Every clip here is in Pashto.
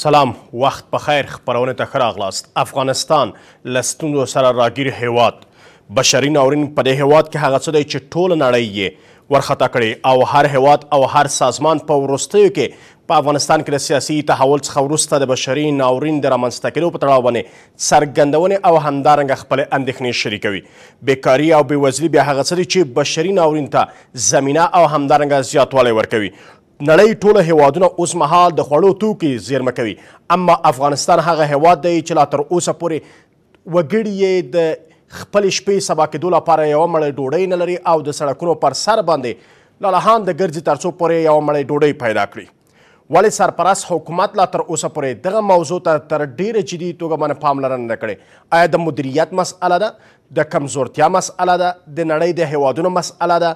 سلام وخت په خیر خبرونه ته خراغلاست افغانستان لستونو سره راګیر هیواد بشري ناورین په دې هیواد کې هغه څه دی چې ټول نړۍ یې ورخطا کړي او هر هیواد او هر سازمان په ورستیو کې په افغانستان کې له سیاسي تحول څخه وروسته د بشري ناورین د رامنځته کېدو په تړاو باندې څرګندونې او همدارنګه خپلې اندېښنې شریکوي. بېکاري او بېوزلي بیا هغه څه دي چې بشري ناورین ته زمینه او همدارنګه زیاتوالی ورکوي. نړۍ ټول هېوادونه اوسمهال د خوړو توکي زېرمه کوي، اما افغانستان هغه هېواد دی چې لا تر اوسه پورې وګړي یې د خپلې شپې سبا کېدو لپاره یوه مړۍ ډوډۍ نه لري او د سړکونو پر سر باندې لالهانده ګرځي ترڅو پورې یوه مړۍ ډوډۍ پیدا کړي ولی سرپرست حکومت لا تر اوسه پورې دغه موضوع ته تر ډیره جدي توګه باندې پاملرنه نه کړې آیا د مدیریت مسئله ده د کمزورتیا مسئله ده د نړۍ د هیوادونو مسئله ده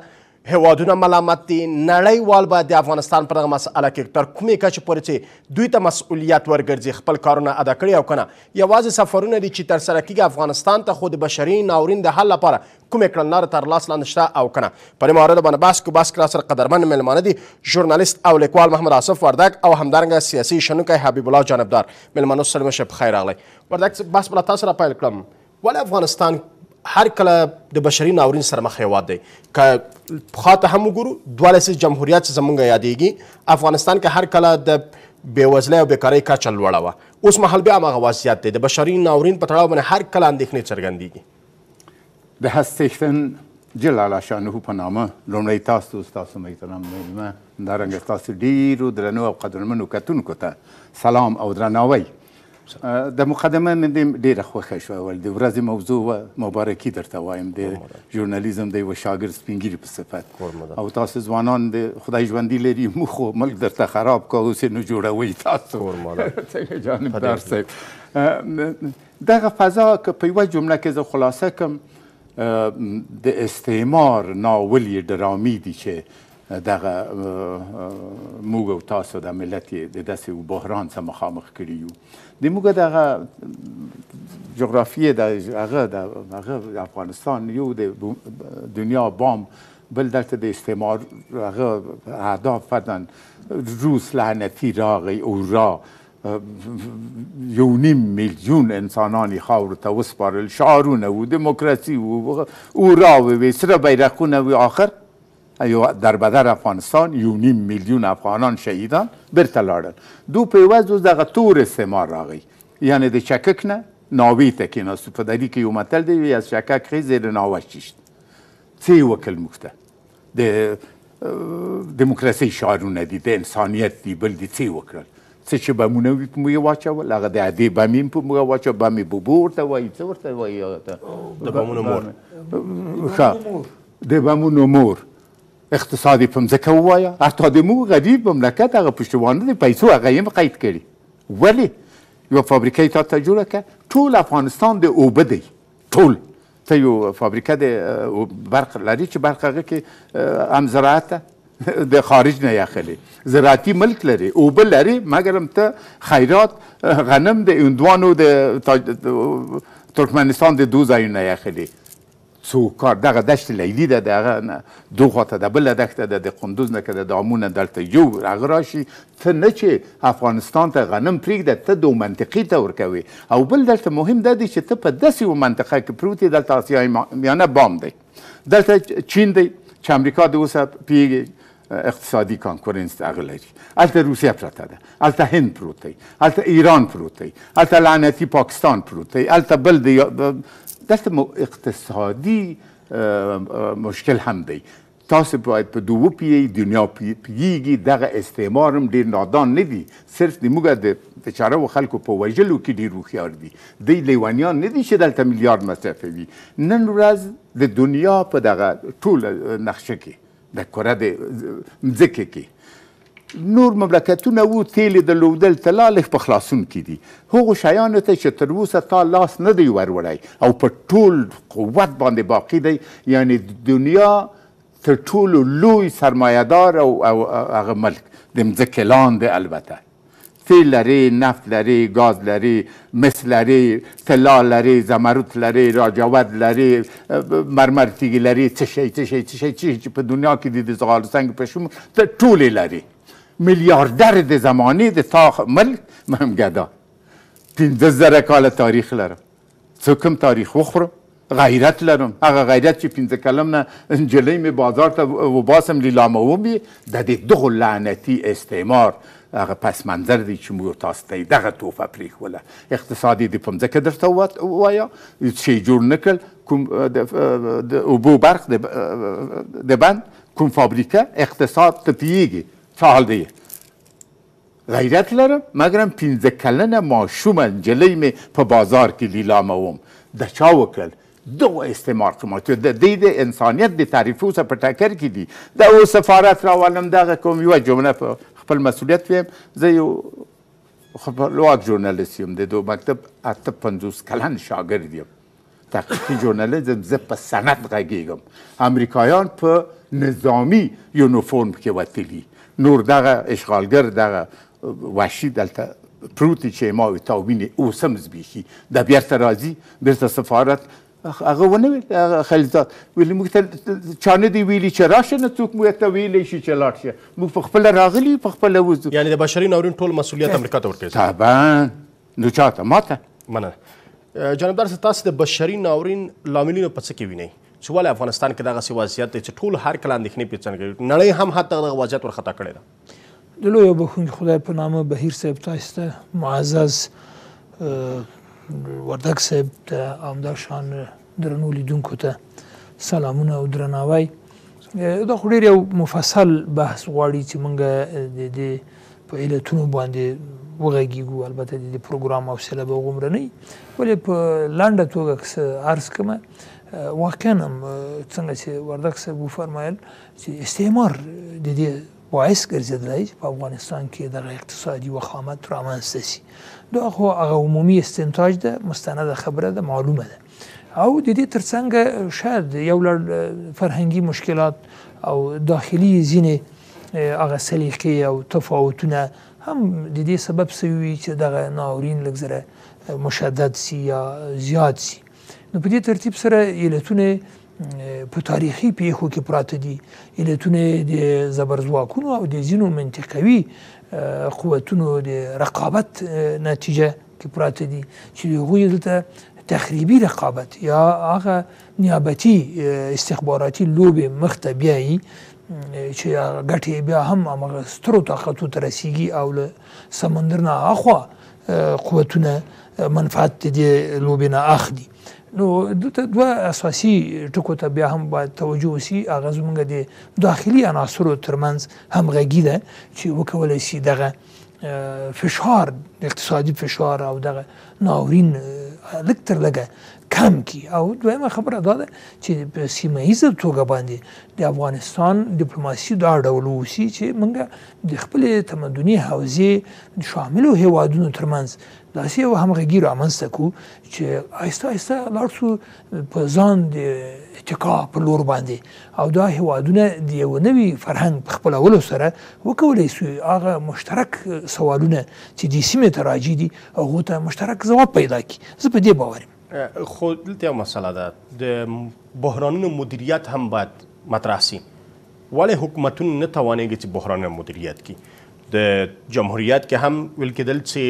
هېوادونه ملامت دي نړۍ وال باید د افغانستان په دغه مسئله کې تر کومې کچې پورې چې دوی ته مسؤلیت ورګرځي خپل کارونه ادا کړي او کنه یوازې سفرونه دي چې ترسره کیږي افغانستان ته خو د بشري ناورین د حل لپاره کومې کړنلارې تر لاس لاندې شته او کنه په دې مورد باندې بحث کو بحث کې راسره قدرمن مېلمانه دي ژورنالیست او لیکوال محمد آصف وردګ او همدارنګه سیاسي شنونکی حبیب الله جانبدار مېلمنو سره مشه په خیر راغلی وردګ بحث بل تاسو را پیل کړم ولی افغانستان هر کله د بشري ناورین سره مخ هیواد دی که پخوا ته هم وګورو دوه لسیز جمهوریت چې زمونږ یادیږي افغانستان کې هر کله د بېوزلۍ او بېکارۍ کچه لوړه وه اوس مهال بیا هماغه وضعیت دی د بشري ناورین په تړاو باندې هر کله اندېښنې څرګندېږي د هستیختن جل الله شانه په نامه لومړی تاسو ستاسو محترم مېلمه همدارنګه ستاسو ډېرو درنو او قدرمنو کتونکو ته سلام او درناوی د مقدمه مې دې ډېره خوښه شوه ول د ورځې موضوع و مبارکي درته وایم د ژورنالیزم د یو شاګرد سپینګیري په صفت او تاسو ځوانان د خدای ژوندي لري موږ خو ملک درته خراب کا اوس نو جوړوي تاسو څنګه جانب دار صاحب دغه فضا که په یوه جمله کې زه خلاصه کوم د استعمار ناول یې ډرامي دي چې دغه موږ او تاسو د ملت یې د داسې یو بحران سره مخامخ کړي یو د موږ دغه جغرافیه د هغه د هغه افغانستان یو د دنیا بام بل دلته د استعمار هغه اهداف بدن روس لعنتی راغی او را یو نیم میلیون انسانانی خاور ته وسپارل شعارونه و دموکراسی و او را و سره بیرقونه و آخر ايا دربدر افغانستان يو نيم ميليون افغانان شهيدان بيرته لاړل دو په عوض اوس دغه تور استعمار راغي يعني د چکک نه ناوې ته کيناستو په دري کي يو متل دي وي از چکک خي زير ناوه چيشت څه يې وکل موږ ته د دموکراسي شعارونه دي د انسانيت دي بل دي څه يې وکړل څه چې بمونه وي په موږ واچول هغه د ادې بم يې په موږ واچول بم بوبو ورته وايي څه ورته وايي هغه ته د بمونو مور ښه د بمونو مور اقتصاد په مځکه ووایا حتی د موږ غریب مملکت هغه پشتوانه د پیسو هغه هم قید کړي ولی یو فابریکه تا ته جوړه که ټول افغانستان د اوبه دی ټول ته یو فابریکه د برق لري چې برق هغه کې هم زراعت ده د خارج نه یخلې زراعتي ملک لري او بل لري مګر هم ته خیرات غنم د اندوانو د ترکمنستان د دوه ځایونه یخلې څو کار دغه دشت لیلی ده دهغه نه دوخوا ته دبله دښته ده دقندوز نه که ده دامو نه دلته یو هغه راشی ته نه چه افغانستان ته غنم پریږده ته دومنطقی ته ورکوی او بل دلته مهم دادی چه ته په داسی یوه منطقه کی پروت یی دلته اسیای میانه بام دی دلته چین دی چه امریکا ده اوسه پیږی اقتصادي کانکورنس دغه لري هلته روسیه پرته ده هلته هند پروت دی هلته ایران پروت دی هلته لعنتي پاکستان پروت دی هلته بل دی دلته مو اقتصادي مشکل هم دی تاسو باید په دوه پیي دنیا پیږي دغه استعمار هم ډیر نادان نه دي صرف د موږ د بیچاره و خلکو په وژلو کې ډیر هوښیار دي دی لیونیان نه دي چې دلته میلیارد مصرفوي نن ورځ د دنیا په دغه ټول نقشه کې د کره د ځمکې کې نور مملکتونه وو تیل د لودل طلا لږ په خلاصون کې دي هغو شیانو ته چې تر اوسه تا لاس نه دی وروړی او په ټول قوت باندې باقی دی یعنی دنیا تر ټولو لوی سرمایه دار او هغه ملک د مځکې لاندې البته تیل لرې، نفت لرې، ګاز لرې، مس لرې، طلا لرې، زمرد لرې، راجاود لرې، مرمر تیږې لرې، څه شی، څه شی، څه شی، څه شی چې په دنیا کې دي د زغال سنګ په شمول ته ټول یې لرې. میلیاردر د زمانې د تا ملک مهم ګدا پنځه زره کاله تاریخ لره څه کوم تاریخ وخورم غیرت لرم هغه غیرت چې پنځه کلم نه نجلۍ مې بازار ته وباسم لیلاموم یې د دې دغو لعنتي استعمار هغه پس منظر دی چې مور تاسو ته دغه توفه پرېښوله اقتصاد یې د په مځکه درته وایا چې جوړ نه کړل کوم د اوبو برق د بند کوم فابریکه اقتصاد ته پیږي څه حال دی غیرت لرم مګرم پنځه کلنه ماشومه نجلۍ مې په بازار کې لیلاموم دچا وکړ دغو استعمار قماتیو ددی د انسانیت د تعریف اوسه په ټکر کې دي د او سفارت راولم دغه کوم یوه جمله په خپل مسئولیت ویم زه یو خپلواک ژورنالیست یم د دو مکتب اته پنځوس کلن شاګرد یم. تحقیقي ژورنالیزم زه په سند غږیږم امریکایان په نظامی یونیفورم کې وتلی نور دغه اشغالګر دغه وحشي دلته پروت چې ما وی تا ویني اوسم زبیخي د بیرته راځي بیرته سفارت هغه ونه ویل خلیلزاد ویل موږ ته چا نه دی ویلي چې راشه نه څوک موږ ته ویلی شي چې لاړ شه موږ په خپله راغلي په خپله وځو یعنې د بشري ناورین ټول مسؤلیت امریکا ته ورکوي طبعا نو چا ته ما ته مننه جنابدار تاسو د بشري ناورین لاملونه په څه کې وینئ چې ولې افغانستان کې دغه سی وضعیت دی چې ټول هر کله اندېښنې په څنګه کوي نړۍ هم حتی دغه وضعیت ورخطا کړی ده د لوی بخون خدای په نامه بهیر صاحب تاسو ته معزز وردګ صاحب ته همدا شان درنو لیدونکو ته سلامونه او درناوی دا خو ډېر یو مفصل بحث غواړي چې مونږ د دې په علتونو باندې وغږیږو البته د دې پروګرام حوصله به غومره نه ولې په لنډه توګه که څه عرض کړم واقعا هم څنګه چې وردک صاحب وفرمایل چې استعمار د دې باعث ګرځېدلی چې په افغانستان کې دغه اقتصادي وخامت رامنځته شي دا خو هغه عمومي استنتاج ده مستنده خبره ده معلومه ده او د دې ترڅنګ شاید یو لړ فرهنګي مشکلات او داخلي ځینې هغه سلیقې او تفاوتونه هم د دې سبب سوي چې دغه ناورین لږ زره مشدد سي یا زیات سي نو په دې ترتیب سره علتونه په تاریخي پیښو کې پراته دي علتونه د زبرځواکونو او د ځینو منطقوي قوتونو د رقابت نتیجه کې پراته دي چې د هغوی دلته تخریبي رقابت یا هغه نیابتي استخباراتي لوبې مخته بیایي چې ګټې بیا هم هغه سترو طاقتو ته رسیږي او له سمندر نه اخوا قوتونه منفعت د دې لوبې نه اخلي نو دلته دوه اساسي ټکو ته بیا هم باید توجه وسی هغه زمونږ د داخلي عناصرو ترمنځ همغږي ده چې وکولای شي دغه فشار اقتصادي فشار او دغه ناورین لږ تر لږه کم کی او دویمه خبره دا ده چې په سیمه ایزه توګه باندې د افغانستان ډیپلوماسي دا ډول اوسي چې موږ د خپل تمدني حوزې شاملو هیوادونو ترمنځ داسې یو همغږي رامنځته کړو چې آیسته آیسته لاړ شو په ځان د اتکا په لور باندې او دا هیوادونه د یو نوي فرهنګ په خپلولو سره وکولی سو هغه مشترک سوالونه چې د سیمې ته راجع دي هغو ته مشترک ځواب پیدا کی زه په دې باور یم خو دلته یو مسله ده د بحرانونو مدیریت هم باید مطرح سي ولې حکومتونه نه توانېږي چې بحرانونه مدیریت کړي د جمهوریت کې هم ویل کېدل چې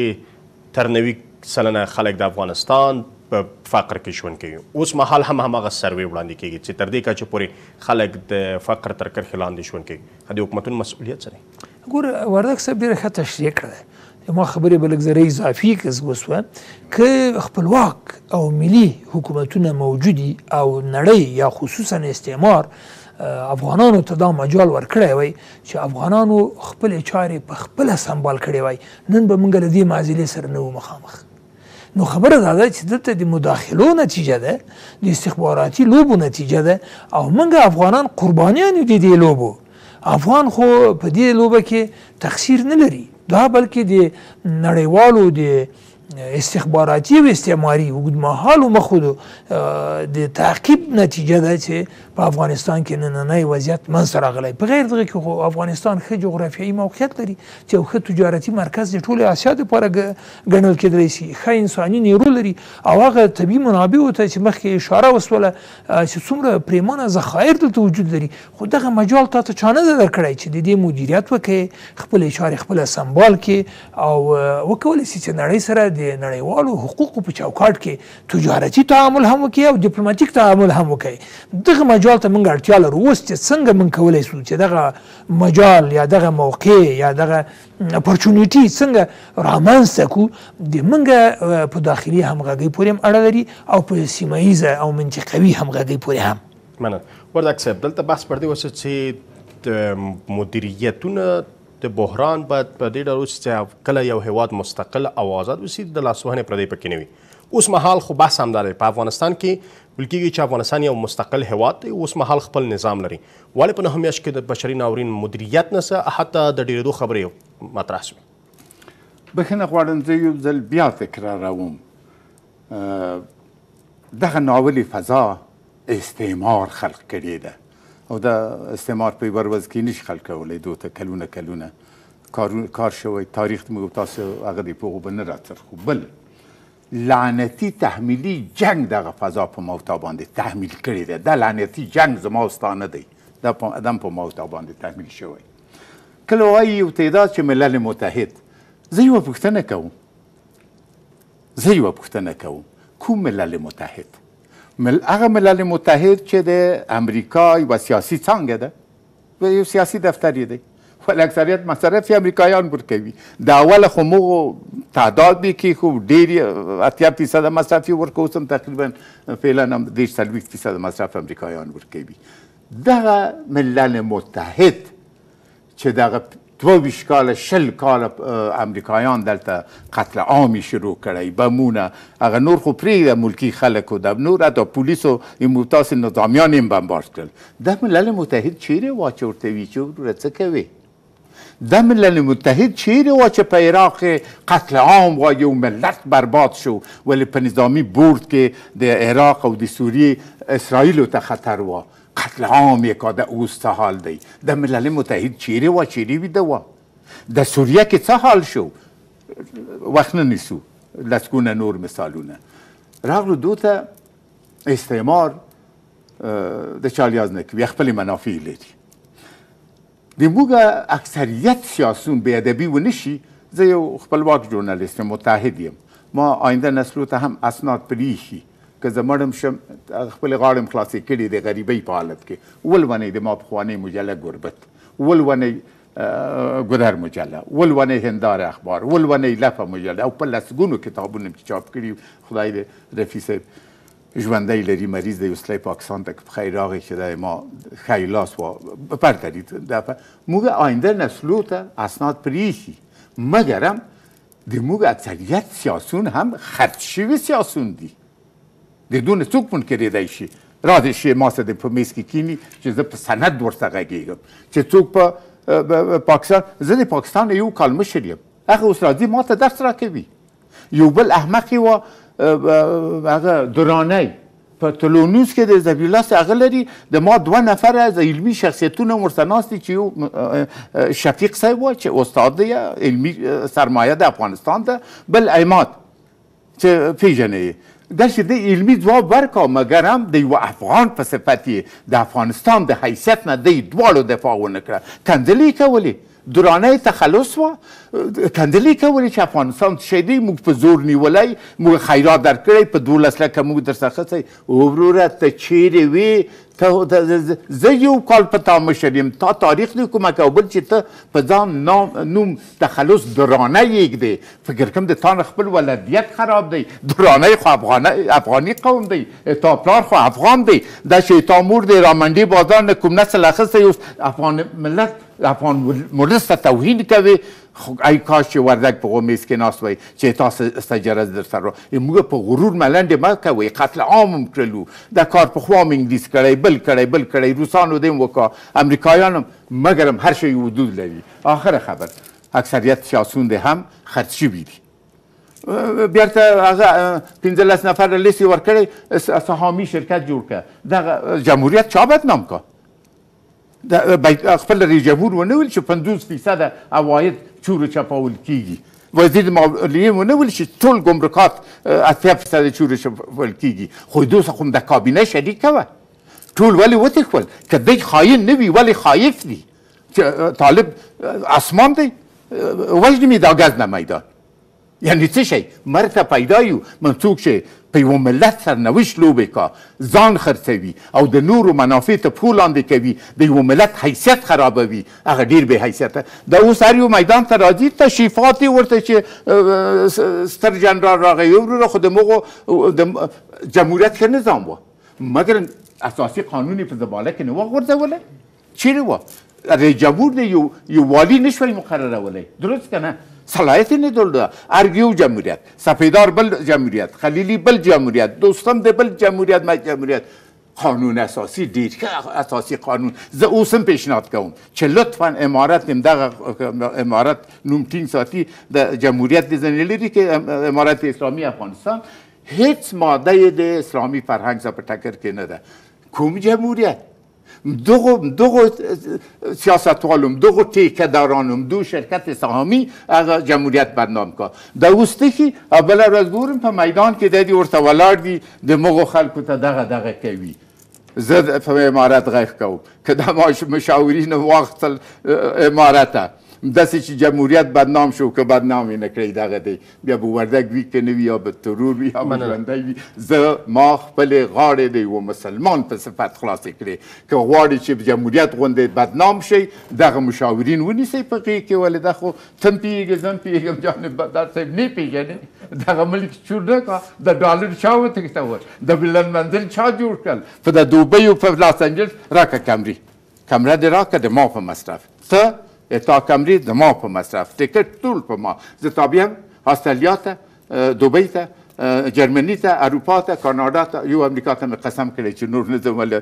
تر نوي سلنه خلک د افغانستان په فقر کې ژوند کوي اوس مهال هم هماغه سروې وړاندې کیږي چې تر دې کچې پورې خلک د فقر تر کرښې لاندې ژوند کوي د حکومتونو مسؤلیت څه دی ګور وردک صاحب ډیره ښه تشریح کړه ما خبرې بلک زره اضافي کس وسوه که خپلواک او ملي حکومتونه موجودي او نړۍ یا خصوصا استعمار افغانانو ته دا مجال ورکړی وای چې افغانانو خپل چارې په خپل سمبال کړی وای نن به موږ له دې معضلې سره نه وو مخامخ نو خبره دا ده چې دلته د مداخلو نتیجه ده د استخباراتي لوبو نتیجه ده او موږ افغانان قربانیان یو د دې لوبو افغان خو په دې لوبه کې تقصیر نه لري دا بلکې د نړیوالو د استخباراتي او استعماري اوږدمهالو مخودو د تعقیب نتیجه ده چې په افغانستان کې نننی وضعیت منځته راغلی په غیر دغه کې خو افغانستان ښه جغرافیایي موقعیت لري چې یو ښه تجارتي مرکز د ټولې اسیا لپاره ګڼل کېدلی شي ښه انساني نیرو لري او هغه طبیعي منابعو ته چې مخکې اشاره وسوله چې څومره پریمانه ذخایر دلته وجود لري خو دغه مجال تا ته چا نه ده درکړی چې د دې مدیریت وکړي خپلې چارې خپله سمبال کړي او وکولی شي چې نړۍ سره د نړیوالو حقوقو په چوکاټ کې تجارتي تعامل هم وکړي او دیپلوماټیک تعامل هم وکړي دغه مجال ته موږ اړتیا لرو اوس چې څنګه موږ کولای شو چې دغه مجال یا دغه موقع یا دغه اپورتونیټي څنګه رامنځته کو د موږ په داخلي همغږي پورې هم اړه لري او په سیمه ایزه او منطقوي همغږي پورې هم مننه وردک صاحب دلته بحث پر دې وسه چې مدیریتونه د بحران باید په دې ډول چې کله یو هیواد مستقل او آزاد وسی د لاسوهنې پردې پکې نه وي اوس مهال خو بحث همدا دی په افغانستان کې ویل کېږي چې افغانستان یو مستقل هیواد دی اوس مهال خپل نظام لري ولې په نهه میاشت کې د بشري ناورین مدیریت نه څه حتی د ډېرېدو خبرې مطرح شوې بخښنه غواړم زه یو ځل بیا تکراروم دغه ناولې فضا استعمار خلق کړې ده او دا استعمار په یوه ورځ کې نشي خلق کولی دوی ته کلونه کلونه کار کار شوی تاریخ موږ تاسو هغه دی په هغو به نه راڅرخو بل لعنتی تحمیلی جنګ دغه فضا په ما او تا باندې تحمیل کړې ده دا لعنتی جنګ زما او ستا نه دی دا په ادم په ما او تا باندې تحمیل شوی کله وایي یو تعداد چې ملل متحد زه یوه پوښتنه کوم زه یوه پوښتنه کوم کوم ملل متحد مل هغه ملل متحد چې د امریکا یو سیاسي څانګه ده و یو سیاسي دفتر یې دی ول اکثریت مصرف یې امریکایان پر کوي د اوله خو موږ تعداد به کې خو ډېر اتیا فیصد مصرف یې ورکو اوس هم تقریبا فعلا هم دېرش څلوېښت فیصد مصرف امریکایان ورکوي دغه ملل متحد چې دغه دوه ویشت کاله شل کاله امریکایان دلته قتل عامي شروع کړی بمونه هغه نور خو پرېږده ملکي خلکو د نور حتی پولیسو تاسې نظامیان یې بمبارد کړل دا ملل متحد چیرې وا چې ورته وي چې وروره څه کوې دا ملل متحد چیرې وا چې په عراق کې قتل عام وا یو ملت برباد شو ولې په نظامی بورد کې د عراق او د سوریې اسرائیلو ته خطر وا قتل عام یې کا ده اوس څه حال دی ده ملل متحد چیرې وه چیرې ویده وه ده سوریه کې څه حال شو وخت نه نیسو لسګونه نور مثالونه راغلو دو ته استعمار د چالیاز نه کوي خپل منافع لري د موږ اکثریت سیاسون بې ادبي ونه شي، زه یو خپلواک ژورنالیست یم، متعهد یم، ما آینده نسلو ته هم اسناد پرې ایښي، که زه مړ هم شم، خپلې غاړې هم خلاصې کړې د غریبۍ په حالت کې، ولولئ د ما پخوانۍ مجله ګربت، ولولئ ګودر مجله، ولولئ هنداره اخبار، ولولئ لپه مجله او په لسګونو کتابونه مې چې چاپ کړي، خدای دې رفیع صاحب ژوندی لری مریض دی وسلی پاکستان ته که پخیر راغی که دی ما خی لاس و بپر ترید دفع موږ آینده نسلو ته اسناد پریخی مګرم د موږ اکثریت سیاسون هم خرج شوی سیاسون دی د دون څوک منکر دی شي راځي شي ما سره په میز کې کینی چې زه په سند ورته غږیږم چې څوک په پاکستان زه د پاکستان یو کالمشر یم هغه اوس راځي ما ته درس راکوي یو بل احمق یې وه هغه درانۍ په تلونوس کې د زبی الله سره هغه لري د ما دوه نفره د علمي شخصیتونه هم ورته ناست دي چې یو شفیق صاحب وه چې استاد دی علمي سرمایه د افغانستان ده بل عماد چې پیژنې یې داسې د علمي ځواب ورکا مګر هم د یو افغان په صفت یې د افغانستان د حیثیت نه دی دواړو دفاع ونه کړه کنځلې یې کولې درانی تخلص وه کندلی کولی چه افغانستان څه شی دی موږ په زور نیولی موږ خیرات درکړی په دولس لکه موږ درسره خڅی وروره ته چیری وی ته زه یو کال په تا مشر یم تا تاریخ دی کومه که او بل چې ته په ځان نام نوم تخلص درانه یګ دی فکر کوم د تا نه خپل ولدیت خراب دی درانه خو افغانه افغانی قوم دی تا پلار خو افغان دی دا چې تا مور دی رامنډي بازار نه کوم نسل اخیستی اوس افغان ملت افغان ولس ته توهین کوي ای کاش چې وردګ په غومیز کې ناست وای چې تاسو استجرز در سره موږ په غرور ملنډې ما کوي قتل عام هم کړلو دا کار په خوا انګلیس کړی بل کړی بل کړی روسانو دیم وکا امریکایانو مګرم هر شی حدود لري آخر خبر اکثریت سیاسون دې هم خرڅ شوي دي بیرته هغه 15 نفر لیست ورکړي سهامي شرکت جوړ کړه دغه جمهوریت چا بدنام کړ د بیت خپل رئیس جمهور ونه ویل چې 50 فیصد عواید چور چپاول کیږي وزیر مالیه ونه ویل چې ټول ګمرکات اتیا فیصد چور چپاول کیږي خو دوی سره هم د کابینه شریکه وه ټول ولې وتښول که دی خاین نه وي ولې خایف دي چې طالب اسمان دی وژني دا ګز نه میدان یعنی څه شی مرګ ته پیدا یو من څوک چې په یوه ملت سرنوشت لوبې کا ځان خرڅوي او د نورو منافع ته پښو لاندې کوي د یوه ملت حیثیت خرابوي هغه ډیر بې حیثیته دا اوس هر یو میدان ته راځي تشریفات یې ورته چې ستر جنرال راغی یو وروره خو د مغو د جمهوریت ښه نظام و مګر اساسي قانون یې په زباله کې نه وه غورځولی چیرې و رئیس جمهور دی یو یو والی نشوی مقررولی درست کنه صلاحیت نه درلوده ارګ یو جمهوریت سپیدار بل جمهوریت خلیلی بل جمهوریت دوستم د بل جمهوریت مې جمهوریت قانون اساسی ډیر ښه اساسی قانون زه اوس هم پیشنهاد کوم چې لطفا امارت هم دغه امارت نوم ټینګ ساتي د جمهوریت د ځنې لري کې امارت اسلامی افغانستان هیڅ ماده د اسلامی فرهنګ څخه په ټکر کې نه ده کوم جمهوریت دغو دغو سیاستوالم دغو ټیکه دارانم دو شرکت سهامی هغه جمهوریت بدنام کا دا اوس تخي او بل ورځ ګورم په میدان کې د دې ورته ولاړ دي د مغو خلکو ته دغه دغه کوي زه په امارت غږ کوم که دا مشاورین واخیستل امارته داسې چې جمهوریت بدنام شو که بدنام یې نه کړئ دغه دی بیا به وردګ وي که نه وي یا به ترور وي یا به ژوندی وي زه ما خپلې غاړې د یوه مسلمان په صفت خلاصې کړې که غواړي چې جمهوریت غوندې بدنام شي دغه مشاورین ونیسئ په غېږ کې ولې دا خو ته هم پوهېږې زه هم پوهېږم جانب بدار صاحب نه پېژنې دغه ملک چور نه کا د ډالر چا وتښتول د بلند منزل چا جوړ کړل په د دوبیو په لاس انجلس راکه کمري کمره دې راکه د ما په مصرف. څه؟ د تا کمرې د ما په مصرف. ټکټ ټول په ما. زه تابیم استرالیا ته، دوبۍ ته، جرمني ته، اروپا ته، کاناډا ته، یو امریکا ته مې قسم کړی چې نور نه ځم ولې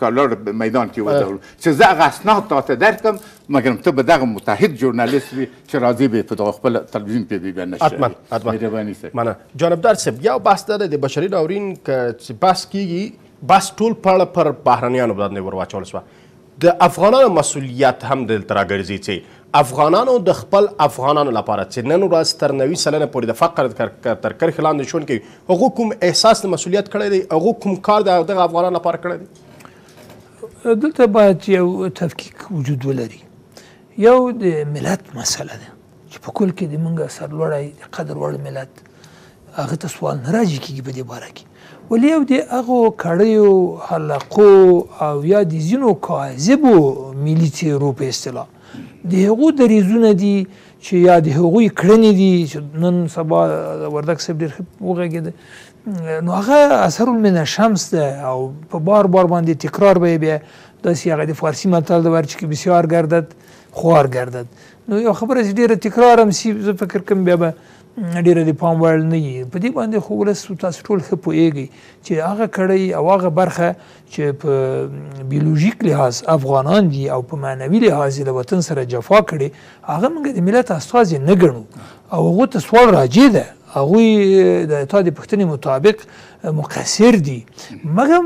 په لوړ میدان کې ودرول چې زه هغه اسناد تا ته درکم مګرم ته به دغه متحد ژورنالیست وي چې راځي به په دغه خپل تلویزیون کې به بیا نشر اتمن اتمن مهرباني صاحب منه جانبدار صاحب یو بحث ده د بشري ناورین که بحث کیږي بس ټول پړ پر بهرنیانو باندې ور واچول سوه د افغانانو مسؤلیت هم دلته راګرځي چې افغانانو د خپل افغانانو لپاره چې نن ورځ تر نوي سلنه پورې د فقر تر کرښې لاندې ژوند کوي هغو کوم احساس د مسؤلیت کړی دی هغو کوم کار د دغه افغانانو لپاره کړی دی دلته باید یو تفکیک وجود ولري یو د ملت مسله ده چې په کل کې د مونږ سرلوړی د قدر وړ ملت هغه ته سوال نه راځي کېږي په دې باره کې ولې یو د هغو کړیو حلقو او یا د ځینو کاذبو ملي څېرو په اصطلاح د هغو دریځونه دي چې یا د هغوی کړنې دي چې نن سبا وردګ صاحب ډېر ښه وغږېده نو هغه اثر من شمس ده او په بار بار باندې تکرار به بیا داسې هغه د فارسی متل د ورچ کې بسیار گردد خوار گردد نو یو خبره چې ډیره تکرار هم سی زه فکر کوم بیا به ډیره د پام وړ نه وي په دې باندې خو ولس تاسو ټول ښه پوهیږئ چې هغه کړی او هغه برخه چې په بیولوژیک لحاظ افغانان دي او په معنوي لحاظ له وطن سره جفا کړي هغه موږ د ملت استاذ نه ګڼو او هغه ته سوال راځي ده هغه د تا د پښتنې مطابق مقصر دي مګم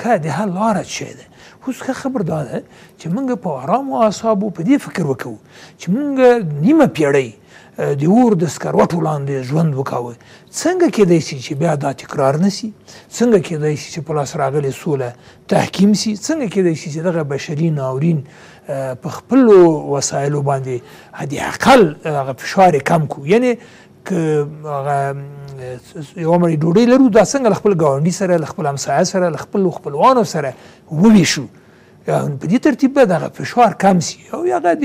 ښه د حل لاره چه ده اوس ښه خبر دا ده چې موږ په آرامو اعصابو په دې فکر وکړو چې موږ نیمه پیړۍ د اور د سکروټو لاندې ژوند وکاوه څنګه کېدای شي چې بیا دا تکرار نه شي څنګه کېدای شي چې په لاس راغلې سوله تحکیم شي څنګه کېدای شي چې دغه بشري ناورین په خپلو وسایلو باندې حد اقل هغه فشار کم کړو یعنې که هغه یو مړی ډوډۍ لرو دا څنګه خپل ګاونډي سره خپل همسایه سره خپل خپلوانو سره وویشو په دې ترتیب به دغه فشار کم سي او هغه د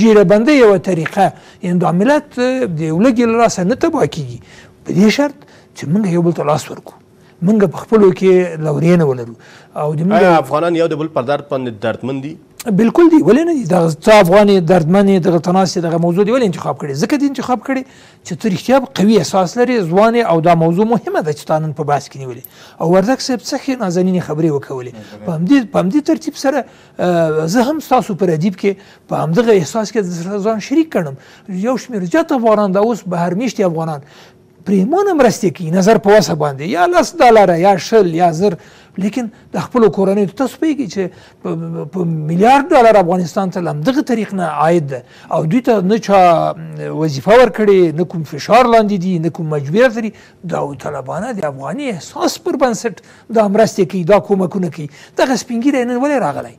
جیره بندۍ یوه طریقه یعنې دا ملت د یو لږ له لاسه نه تباه کیږي په دې شرط چې موږ یو بل ته لاس ورکړو موږ په خپلو کې لورینه ولرو او د موږ افغانان یو د بل پر درد باندې دردمن دي بالکل دی ولې نه دي دغه څه افغاني دردمنې دغه تناسې دغه موضوع دی ولې انتخاب کړي ځکه دی انتخاب کړي چې ته رښتیا قوي احساس لري ځوان او دا موضوع مهمه ده چې تا نن په بحث کې نیولې او وردک صاحب څه ښې نازنینې خبرې وکولې په همدې په همدې ترتیب سره زه هم ستاسو پر ادیب کې په همدغه احساس کې ځان شریک کړم یو شمېر زیات افغانان دا اوس بهر میشتي افغانان پریمانه مرستې کوي نظر په وسه باندې یا لس ډالره یا شل یا زر لیکن د خپل کورنۍ ته تاسو پیږي چې په میلیارډ ډالر افغانستان ته لم دغه طریق نه عاید ده او دوی ته نه چا وظیفه ورکړي نه کوم فشار لاندې دي نه کوم مجبوریت لري دا طالبانه د افغاني احساس پر بنسټ دا مرستې کوي دا کومکونه کوي دغه سپینګیری نن ولې راغلی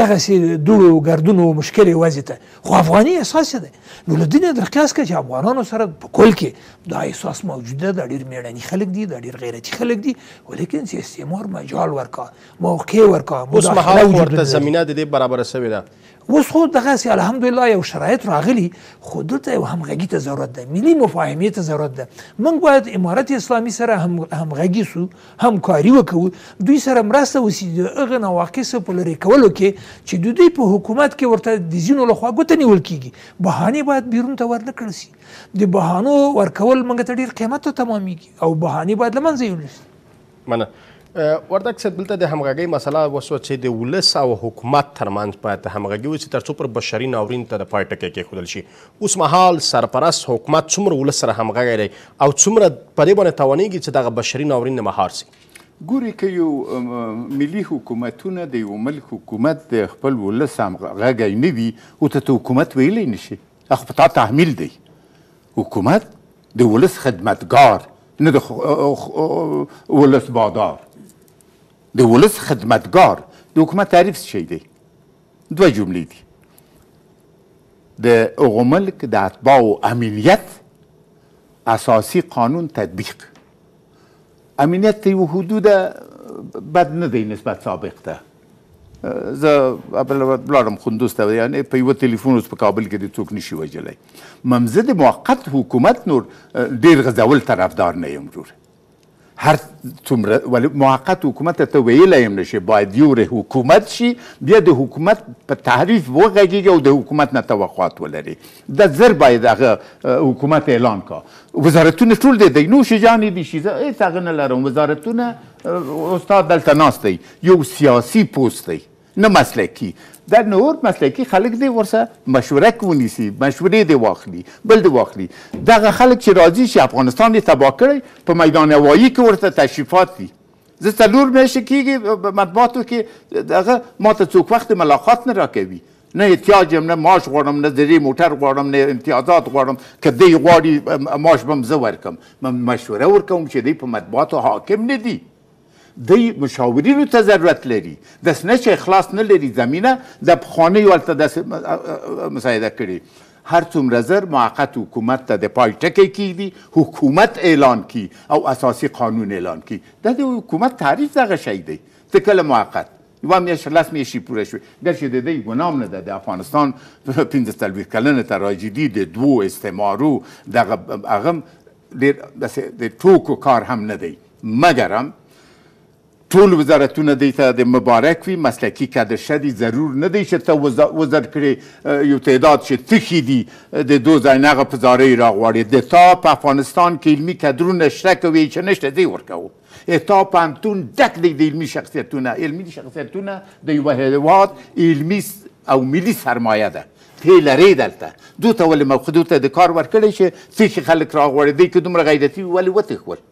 دغسې دوړو او ګردونو او مشکل یوازې ته خو افغاني احساس ده نو له دې نه در قیاس کړه چې افغانانو سره په کل کې دا احساس موجود ده دا ډېر مېړني خلک دي دا ډېر غیرتي خلک دي ولیکن چې استعمار مجال ورکا موقع ورکا اوس مهال خو ورته زمینه د دې برابره سوې ده اوس خو دغسې الحمدلله یو شرایط راغلي خو دلته یو همغږي ته ضرورت ده ملي مفاهمې ته ضرورت ده موږ باید امارت اسلامي سره هم همغږي سو همکاري وکوو دوی سره مرسته وسي د هغه نواقصو په لرې کولو کې چې د دوی په حکومت کې ورته د ځینو لخوا ګوته نیول کیږي بهانې باید بیرون ته ورنه کړل سي د بهانو ورکول موږ ته ډیر قیمت ته تمامیږي او بهانې باید له منځه یوړل سي منه وردک صاحب دلته د همغږۍ مسله وسوه چې د ولس او حکومت ترمنځ باید همغږي وسي ترڅو پر بشري ناورین ته د پای ټکی کېښودل شي اوس مهال سرپرست حکومت څومره ولس سره همغږی دی او څومره په دې باندې توانېږي چې دغه بشري ناورین نه مهار سي؟ ګوري که یو ملي حکومتونه د یو ملک حکومت د خپل ولس همغږی نه وي او ته ته حکومت ویلی نه شي دا خو په تا تحمیل دی حکومت د ولس خدمتګار نه د ولس بادار د ولس خدمتګار د حکومت تعریف څه شی دی دوه جملې دي د هغو ملک د اتباعو امنیت اساسي قانون تطبیق امنیت ته یو حدود بد نه دی نسبت سابق ته زه بلارم خوندوس ته یعنی په یو ټلیفون اوس په کابل کې د څوک نشي وجلای ممزه د موقت حکومت نور ډیر غزول طرفدار نه یم ورور هر څومره ولی موقت حکومت ته ویلی هم نشي باید یو ره حکومت شي بیا د حکومت په تعریف وغږیږي او د حکومت نه توقعات ولري دا زر باید هغه حکومت اعلان کا وزارتونه ټول دی دی نوش جان دي شي زه هیڅ هغه نه لرم وزارتونه استاد دلته ناست دی یو سیاسي پوست دی نه مسلکي دا نور مسلکي خلک دې ورسره مشوره کې ونیسي مشورې دې واخلي بل دې واخلي دغه خلک چې راضي شي افغانستان یې تباه کړی په میدان هوایي کې ورته تشریفات دي زه څلور میاشتې کېږي مطبوعاتو کې دغه ما ته څوک وخت ملاقات نه راکوي نه احتیاج یم نه معاش غواړم نه درې موټر غواړم نه امتیازات غواړم که دی غواړي معاش به هم زه ورکم مشوره ورکوم چې دی په مطبوعاتو حاکم نه دي دی مشاورینو ته ضرورت لري داسې نه چې اخلاص نه لري زمینه د پخوانیو هلته داسې مساعده کړي هر څومره زر موقت حکومت ته د پای ټکی کیږدي حکومت اعلان کی او اساسي قانون اعلان کی دا د حکومت تعریف دغه شی دی ته کله موقت یوه میاشت لس میاشتې پوره شوې ګرچې د دی ګناه هم نه ده د افغانستان پنځه څلوېښت کلنه تراژیدي د دوو استعمارو دغه هغه هم ډېر داسې د ټوکو کار هم نه دی مګر هم ټول وزارتونه دی ته د مبارک وي مسلکي کدر شه دي ضرور نه دی چې ته وزر کړې یو تعداد چې تخي دي د دو ځاینغه په زارۍ راغواړي د تا په افغانستان کې علمي کدرونه شته کوي چې نشته دی ورکو اتا پانتون ډک دی د علمي شخصیتونه علمي شخصیتونه د یو هیواد علمي او ملي سرمایه ده ته لرې دلته دوی ته ولې موقدو ته د کار ورکړی چې څه خلک راغوړېدی که دومره غیرتي ولې وتښول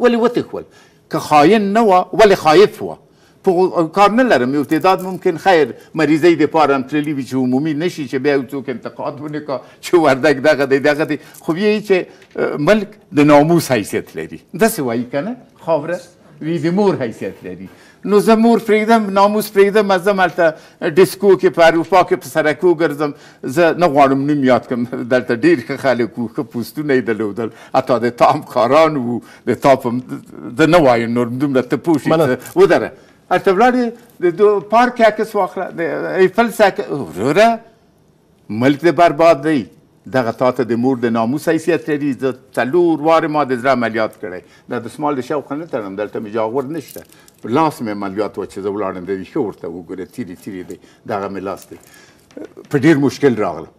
ولې وتښول؟ که خاین نه وه ولې خایف وه؟ په کار نه لرم یو تعداد ممکن خیر مریضۍ د پاره هم تللي وي چې عمومي نه شي چې بیا یو څوک انتقاد ونه کا چې وردګ دغه دی دغه دی خو ویې چې ملک د ناموس حیثیت لري داسې وایي که نه خاوره وي د مور حیثیت لري نو زه مور پرېږدم ناموس پرېږدم ځم هلته ډیسکو کې په اروپا کې په سرکو ګرځم زه نه غواړم نوم یاد کړم دلته ډېر ښه خلک وو ښه پوستونه یې درلودل حتی د تا همکاران وو د تا په زه نه وایم نور دومره ته پوه شي ودره هلته ولاړې د پارک عکس واخله د ایفل عکس وروره ملک دې برباد دی دغه تاته د مور د ناموس حیثیت لري زه څلور وارې ما د زړه عملیات کړی دا دسمال د شوقه نه تړم دلته مې جاغور نشته په لاس مې عملیات و چې زه ولاړم د ریښه ورته وګوره تیری تیری دی دغه مې لاس دی په ډیر مشکل راغلم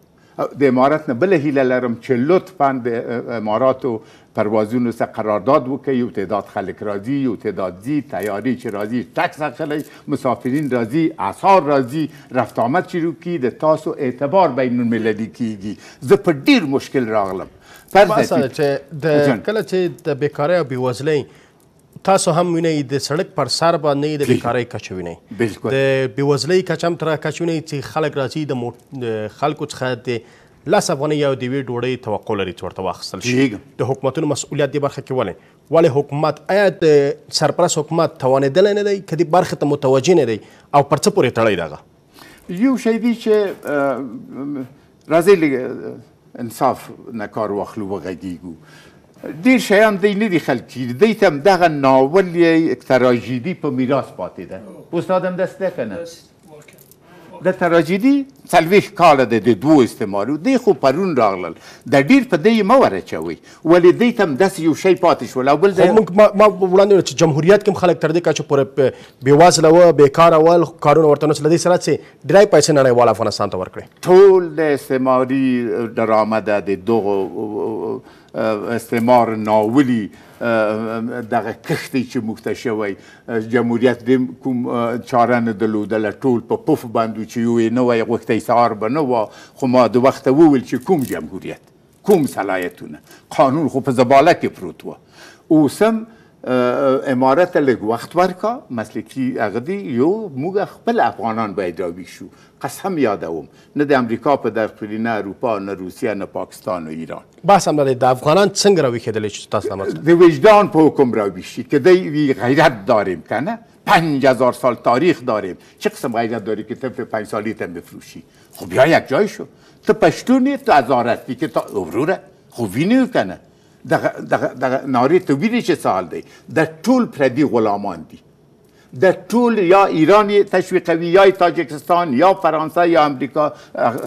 د امارت نه بل هیله لرم چې لطفا د اماراتو پروازونو سره قرارداد وکړئ یو تعداد خلک راځي یو تعداد ځي طیارې چې راځي ټکس اخلئ مسافرین راځي اسعار راځي رفت آمد شروع کیږي د تاسو اعتبار بین المللي کیږي زه په ډیر مشکل راغلم فرض باسه چې د کله چې د بیکارۍ او بیوزلۍ تاسو هم وینئ د سړک پر سر باندې د بیکارۍ کچه وینئ بالکل د بیوزلۍ کچه هم تر کچه وینئ چې خلک راځي د مو... خلکو څخه د لس افغانۍ او د یوې ډوډۍ توقع لري چې ورته واخیستل شي د حکومتونو مسؤلیت دې برخه کې ولې ولې حکومت آیا د سرپرست حکومت توانېدلی نه دی که دې برخې ته متوجه نه دی او پر څه پورې تړی دغه یو شی دی چې راځي لږ انصاف نه کار واخلو وغږیږو ډیر شیان دی نه دي خلک چې دی ته دغه ناول یې تراژیدي په میراث پاتې ده استاد هم داسې ده که نه د تراژیدي څلوېښت کاله د دوو استعمارو دی خو پرون راغلل د ډیر په دی مه ورچوئ ولې دوی ته هم داسې یو شی پاتې شول او بل خو ځای موږ ما ما وړاندې وویل چې جمهوریت کې هم خلک تر دې کچې پورې په- بېوزله و بېکاره ول کارونه ورته نشته له دې سره چې ډېری پیسې نړیوال افغانستان ته ورکړي ټول د استعماري ډرامه ده د دغو استعمار ناولي دغه کښتۍ چې موږ ته شوی جمهوریت د کوم چاره نه درلودله ټول په پف بند و چې یو یې نه وای غوښتی سهار به نه وه خو ما د وخته وویل چې کوم جمهوریت کوم صلاحیتونه قانون خو په زباله کې پروت و اوسم امارت ته لږ وخت ورکا مسلکي هغه دی یو موږ خپل افغانان باید راویښ شو قسم یادوم نه د امریکا په درخوري نه اروپا نه روسیه نه پاکستان او ایران بس هم نه د افغانان څنګه راویښېدلی چې تاسو ته مطلب د وجدان په حکم راویښ شي که دی وی غیرت داریم که نه پنج هزار سال تاریخ داریم چه قسم غیرت داری که طفل پنج سالی ته بفروشی خب بیا یک جای شو تو پشتون یې تو از آن رفتی که تا وروره خو وینیو که نه دغه دغه دغه نارې ته وینې چې څه حال دی دا ټول پردي غلامان دي د ټول یا ایران یې تشویقوي یا تاجکستان یا فرانسه یا امریکا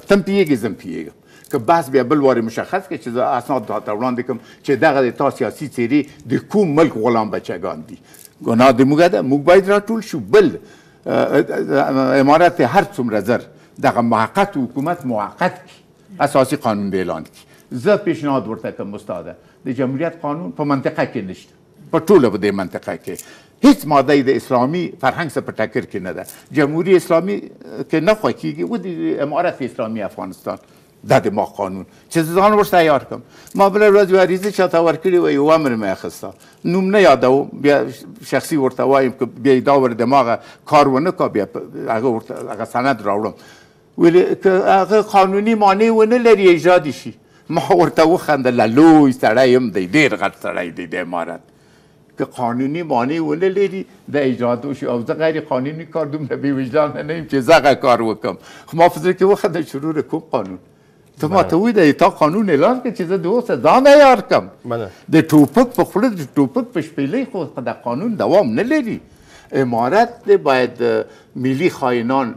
تم پیږي زم پیږي که بس بیا بل واري مشخص کړي چې اسناد ته وړاندې کوم چې دغه د تا سیاسي څیرې د کوم ملک غلام بچګان دي ګناه د موږ ده موږ باید راټول شو بل امارت هر څومره زر دغه موقت حکومت موقت کی اساسی قانون به اعلان کی زه پیشنهاد ورته کوم استاد د جمهوریت قانون په منطقه کې نشته په ټوله په دې منطقه کې هیڅ ماده د اسلامي فرهنګ سره په ټکر کې نه ده جمهوریت اسلامي کې نه خوښیږي و د امارت اسلامي افغانستان دا د ما قانون چې زه ځان ورته عیار کړم ما بله ورځ یوه عریضه چاته ورکړې وه یو امر مې اخیسته نوم نه یادوم بیا شخصي ورته وایم که بیا دا ور دماغه کار ونه کا بیا هغه ورته هغه سند راوړم ویلې که هغه قانوني معنی ونه لري اجرا دي شي ما ورته وخندل لوی سړی هم دی ډېر غټ سړی دی د امارت که قانوني معنی ونه لري د اجرات وشي او زه غیر قانوني کار دومره بې وجدانه نه یم چې زه هغه کار وکم خو ما په زړه کې وخندل چې وروره کوم قانون ته ما ته ووایي دا تا قانون اعلان کړ چې زه د اوسه ځان عیار کم د ټوپک په خوله د ټوپک په شپېلۍ خو د قانون دوام نه لري امارت دی باید ملي خاینان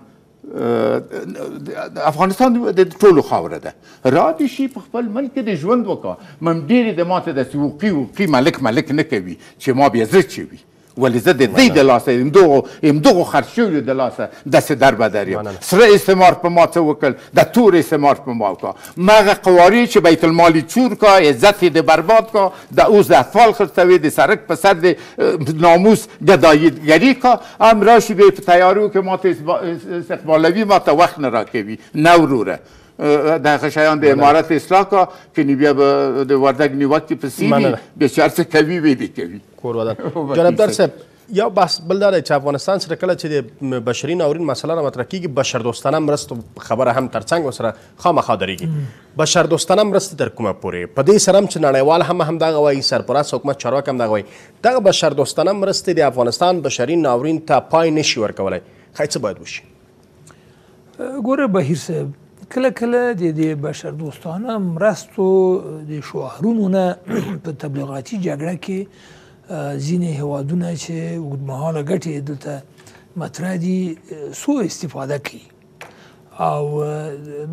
افغانستان د ټولو خاوره ده را دي شي په خپل ملک کې د ژوند وکا مم ډېرې د ماته د سوقي وقي ملک ملک نه کوي چې ما بیا زه چې وي ولې زه د دې د لاسه همدغو همدغو خرڅ شویو د لاسه داسې در بدر یم سره استعمار په ما څه وکړ د تور استعمار په ما وکړ مغه قوارې چې بیت المال چور کا عزت یې د برباد کا د اوس د اطفال خرڅوي د سرک په سر د ناموس ګدایګري کا هم راشی بیا په تیارو کې ماته استقبالوی ماته وخت نه راکوی نه وروره دغه شیان د امارت اصلاح کا کنی بیا به د وردګ نیوکې پسې وي بیا چې هر څه کوي وی دې کوي کور ودان جنابدار صاحب یو بحث بل دا چې افغانستان سره کله چې د بشري ناورین مسله را مطرح کیږي بشردوستانه مرستو خبره هم ترڅنګ وسره خامخا درېږي بشردوستانه مرستې تر کومه پورې په دې سره هم چې نړیوال هم همدغه وایي سرپرست حکومت چارواکي همدغه وایي دغه بشردوستانه مرستې د افغانستان بشري ناورین ته پای نشي ورکولای خای څه باید وشي ګوره بهیر صاحب کله کله د دې بشردوستانه مرستو د شعارونو نه په تبلیغاتي جګړه کې ځینې هوادونه چې اوږدمهاله ګټې دلته مطرح دي سو استفاده کوي او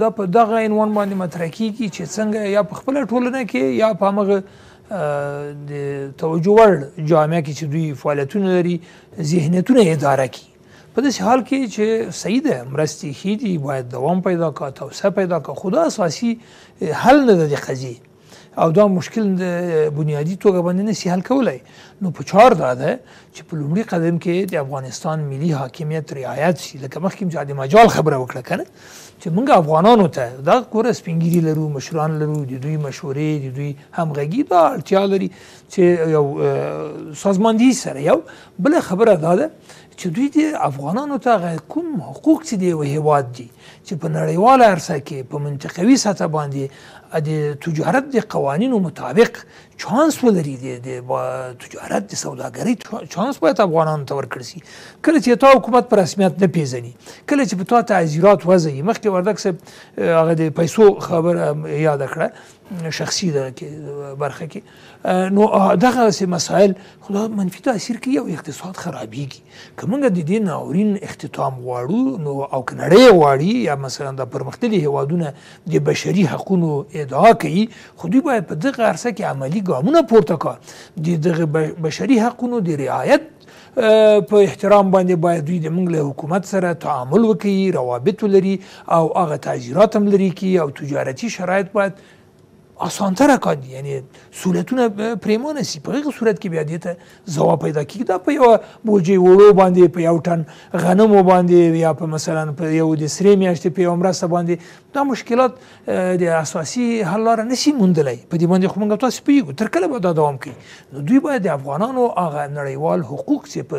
دا په دغه عنوان باندې مطرح کیږي چې څنګه یا په خپل ټولنه کې یا په هغه د توجه وړ جامعه کې چې دوی فعالیتونه لري ذهنیتونه اداره کی په داسې حال کې چې صحیح ده مرستې ښې دي باید دوام پیدا کا توسعه پیدا کا خو دا اساسي حل نه دی د قضیې او دا مشکل د بنیادی توګه باندې نسی حل کولای نو په چار دا ده چې په لومړي قدم کې د افغانستان ملي حاکمیت رعایت شي لکه مخکې چې د مجال خبره وکړه کنه چې موږ افغانانو ته دا کور سپینګری لرو مشران لرو د دوی مشورې د دوی همغږي دا اړتیا لري چې یو سازماندهي سره یو بل خبره دا ده چې دوی د افغانانو ته کوم حقوق چې دی هیواد دي چې په نړیواله عرصه کې په منطقوي سطح باندې د تجارت د قوانینو مطابق چانس ولري د تجارت د سوداګرۍ چانس باید افغانانو ته ورکړ شي کله چې تا حکومت په رسمیت نه پیژني کله چې په تا تعزیرات وځي مخکې وردک صاحب هغه د پیسو خبره یاد کړه شخصي ده کې برخه کې نو دغه سي مسائل خدا منفي تاثیر کوي او اقتصاد خرابيږي که موږ د دې ناورین اختتام غواړو نو او کنړې غواړي یا مثلا د پرمختللي هوادونه د بشري حقوقو ادعا کوي خو دوی باید په دغه عرصه کې عملی ګامونه پورته کا د دغه بشري حقوقو د رعایت په احترام باندې باید دوی د موږ له حکومت سره تعامل وکړي روابط ولري او هغه تعزیرات هم لري کی او تجارتي شرایط باید اسانتره کار دي یعنی صورتونه پریمانه سي په هغه صورت کې بیا دې ته ځواب پیدا کیږي دا په یو بوجي وړو باندې په یو ټن غنمو باندې یا په مثلا په یو د سری میاشتې په یو مرسته باندې دا مشکلات د اساسي حل لار نشي موندلای په دې باندې خو موږ تاسو پیګو تر کله به دا دوام کوي نو دوی باید د افغانانو هغه نړیوال حقوق چې په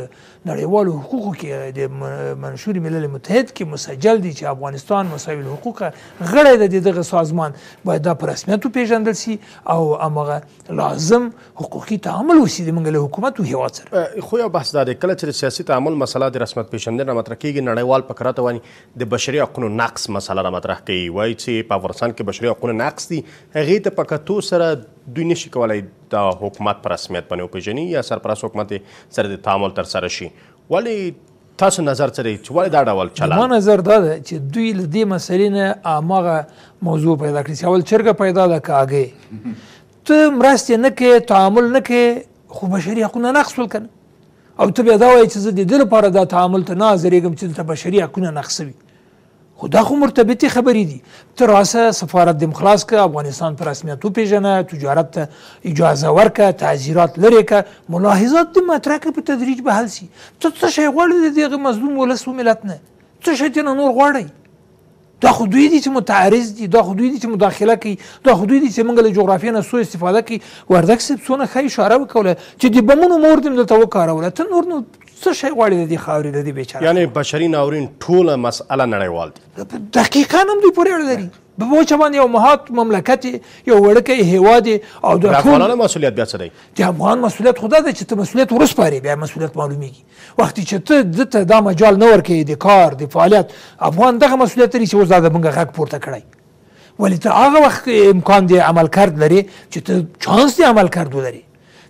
نړیوالو حقوقو کې د منشور ملل متحد کې مسجل دي چې افغانستان مساوي الحقوق غړی دی د دغه سازمان باید دا په رسمیت وپېژندل سي او هغه لازم حقوقي تعامل وسي د موږ له حکومت او هېواد سره خو یو بحث دا دی کله چې د سیاسي تعامل مسله د رسمیت پېژندنې مطرح کېږي نړیوال په کرته وایي د بشري حقونو نقص مسله را مطرح کوي وایي چې په افغانستان کې بشري حقونه نقص دي هغې ته په کتو سره دوی نشي کولای د حکومت په رسمیت باندې وپېژني یا سرپرست حکومت سره د تعامل تر سره شي ولی تاسو نظر څه دی چې ولې دا ډول چلند ما نظر دا ده چې دوی له دې مسلې نه امغه موضوع پیدا کړي چې اول چرګه پیدا ده کاږي ته مرستې نه کې تعامل نه کې خو بشري حقونه نقص ول کنه او ته بیا دا وایي چې زه د دې لپاره دا تعامل ته نه حاضرېږم چې دلته بشري حقونه نقصوي خو دا خو مرتبطې خبرې دي ته راسه سفارت دم خلاص که افغانستان په رسمیت وپیژنه تجارت ته اجازه ورکه تعذیرات لرې که ملاحظات دې مطرح که په تدریج به حل سي ته څه شی غواړې د دغه مظلوم ولس و ملت نه څه شی تېنه نور غواړئ دا خو دوی دي چې متعرض دي دا خو دوی دي چې مداخله کوي دا خو دوی دي چې موږ له جغرافیې نه سوء استفاده کوي وردګ صاحب څونه ښه اشاره وکوله چې د بمونو مور دې دلته وکاروله ته نور نو څه شی غواړي د دې خاورې د دې بیچاره یعنی بشري ناورین ټوله مسئله نړیوال دی دقیقا هم دوی پورې اړه لري په وچه باندې یو مهات مملکت یو وړکی هیواد او د افغانانو مسولیت بیا څه دی د افغان مسولیت خدا دی چې ته مسولیت ورسپارې بیا مسولیت معلومیږي وخت چې ته دته دا مجال نه ورکې د کار د فعالیت افغان دغه مسولیت لري چې اوس دا د موږ غږ پورته کړی ولی ته هغه وخت امکان دی عمل کرد لري چې ته چانس دی عمل کرد ولري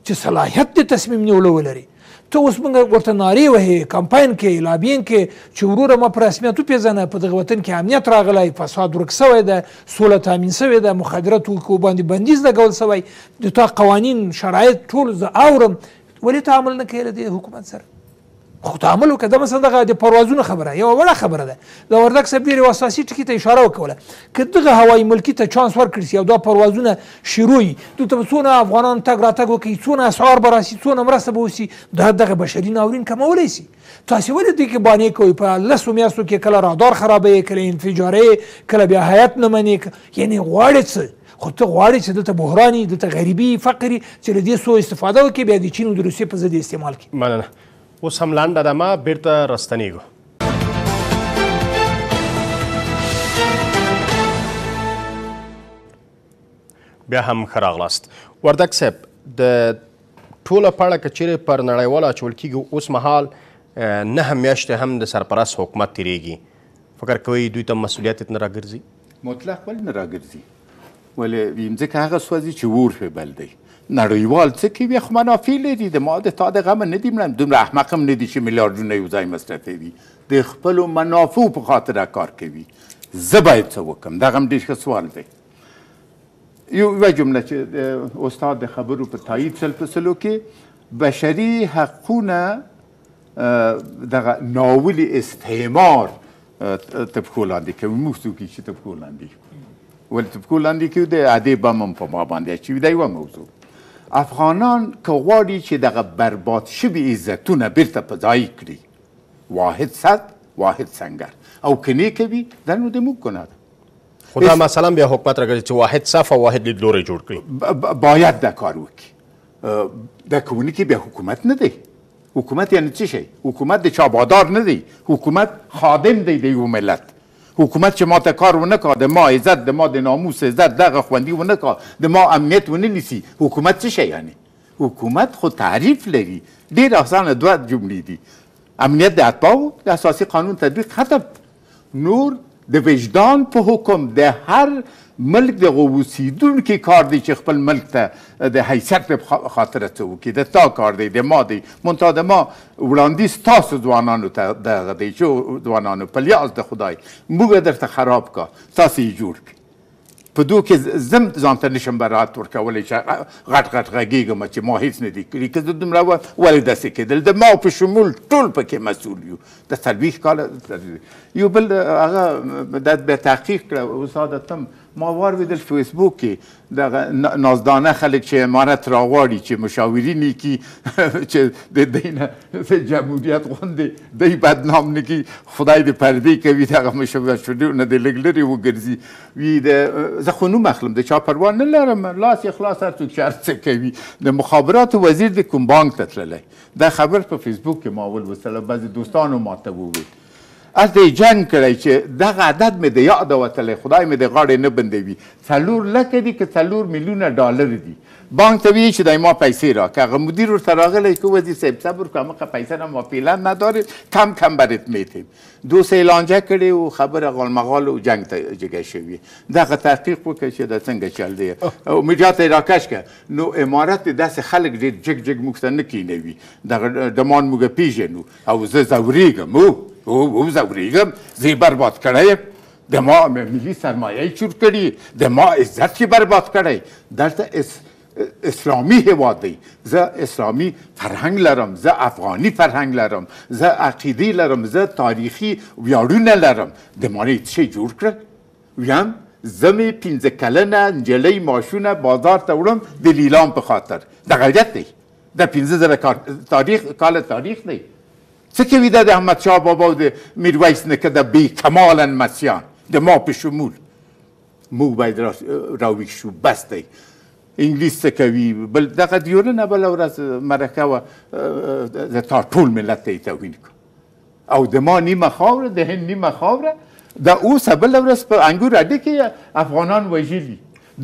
چې صلاحیت د تصمیم نیولو ولري ته اوس موږ ورته ناری وهې کمپاین کې لابین کې چې وروره ما په رسمیت وپېژنه په دغه وطن کې امنیت راغلی فساد ورک سوی ده سوله تامین سوې ده مخدره توکو باندې بندیز لګول سوی د تا قوانین شرایط ټول زه اورم ولې ته عمل نه کوې له دې حکومت سره خو تعامل وکړه دا مثلا دغه د پروازونو خبره یو وړه خبره ده د وردګ صاحب ډېر اساسي ټکي ته اشاره وکوله که دغه هوایي ملکي ته چانس ورکړي سي او دا پروازونه شروع وي دلته به څونه افغانان تګ راتګ وکړي څونه اسعار به راسي څونه مرسته به وسي دا دغه بشري ناورین کمولی سي تاسو ولې دې کې بانې کوئ په لسو میاشتو کې کله رادار خرابوي کله انفجاروي کله بیا هیئت نه مني یعنې غواړې څه خو ته غواړي چې دلته بحراني دلته غریبي فقري چې له دې سو استفاده وکړي بیا د چین او د روسیې په ضد استعمال کړي مننه اوس هم لنډه دمه بیرته راستنیږو بیا هم ښه راغلاست وردک صاحب د ټوله پاړه که چیرې پر نړیواله اچول کېږي اوس مهال نهه میاشتې هم د سرپرست حکومت تیریږي فکر کوئ دوی ته مسؤلیت نه راګرځي مطلق ولې نه راګرځي ولې ځکه هغه سوځي چې ور پرې بل دی نړیوال څه کوي خو منافع لري د ما د تا د غمه نه دي مړه دومره احمق هم نه دي چې میلیارډونه یو ځای مصرفوي د خپلو منافعو په خاطر کار کوي زه باید څه وکړم دغه هم ډېر ښه سوال دی یوه جمله چې د استاد د خبرو په تایید سل په سلو کې بشري حقونه دغه ناولي استعمار تر پښو لاندې کوي موږ څوک یو چې تر پښو لاندې کړو ولې تر پښو لاندې کړو د ادې بم هم په ما باندې اچوي دا یوه موضوع افغانان که غواړي چې دغه برباد شوي عزتونه بیرته په ځای کړي واحد صد واحد سنګر او که نه کوي دا نو د موږ ګناه ده خو دا مثلا بیا حکومت راګرځي چې واحد صف او واحد لیدلوری جوړ کړي باید دا کار وکړي دا کوونکي بیا حکومت نه دی حکومت یعنی څه شی؟ حکومت د چا بادار نه دی، حکومت خادم دی د یوه ملت. حکومت چې ماته کار ونه کا، د ما عزت، د ما د ناموس، عزت، دغه خوندي ونه کا، د ما امنیت ونه نیسي، حکومت څه شی یعنی؟ حکومت خو تعریف لري، ډېر اسانه دوه جملې دي، امنیت د اتباعو، د اساسي قانون تطبیق، ختم. نور د وجدان په حکم د هر ملک د هغه اوسیدونکي کار دی چې خپل ملک ته د حیثیت په خاطر څه وکړي د تا کار دی د ما دی منتها د ما وړاندیز تاسو ځوانانو ته دغه دی چې ځوانانو په لیاز د خدای موږ درته خراب کا تاسو یې جوړ کړئ په دو کې زم ځان ته نشم برات ورکولی چې غټ غټ غږېږم چې ما هیڅ نه دي کړي که زه دومره وه ولې داسې کېدل د ما په شمول ټول پکې مسؤل یو د څلوېښت کاله یو بل هغه دا بیا تحقیق کړه استاده تم ما واورېدل فیسبوک کې دغه نازدانه خلک چې امارت راغواړي چې مشاورین یې کړي چې د دینه جمهوریت غوندې دی بدنام نکی خدای دې پردې کوي دغه مشوره شډیو نه دې لږ لرې وګرځي وي د زه خو نوم اخلم د چا پروا نه لرم لاس یې خلاص هر څوک چې هر څه کوي د مخابراتو وزیر دې کوم بانک ته تللی دا خبر په فیسبوک کې ما ولوستل او بعضې دوستانو ما ته وویل از دې جنګ کړی چې دغه عدد مې د یاده وتلی خدای مې دې غاړې نه بندوي څلور لکه دي که څلور میلیونه ډالر دي بانک ته ویی چی دای ما پیسی راکه هغه مدیر ورته راغلی که وزیر صاحب صبر که مقه پیسه را ما فعلا نداریم کم کم برت میتیم دوس اعلانجه کړی او خبر غال مغال او جنگ ته جګه شوی دغه تحقیق وکړه چی دا څنګه چل دی او میډیا ته راکش که نو امارت داس خلک ډیر جګ جګ موږ ته نکینوی دغه ډمان موږ پیژنو او زه زوریګم او او زوریګم زی برباد کړی د ما ملي سرمایه یې چور کړي د ما عزت یې برباد کړی دلته اس اسلامي هیواد دی زه اسلامي فرهنګ لرم زه افغاني فرهنګ لرم زه عقیدې لرم زه تاریخي ویاړونه لرم د مانه هیڅ شی جوړ کړل ویم زه مې پنځه کلنه نجلۍ ماشونه بازار ته وړم د لیلام په خاطر د غیرت دی د پنځه زره تاریخ کال تاریخ دی څه کوي دا د احمد شاه بابا او د میرویس نیکه د بی کمال لمسیان د ما په شمول موږ باید را راویښ شو بس دی انګلیس څه کوي بل دغه دیورنه بل ورځ مرکه و د تا ټول ملت ته توهین کو او د ما نیمه خاوره د هند نیمه خاوره د اوسه بله ورځ په انګور اډې کې افغانان وژلي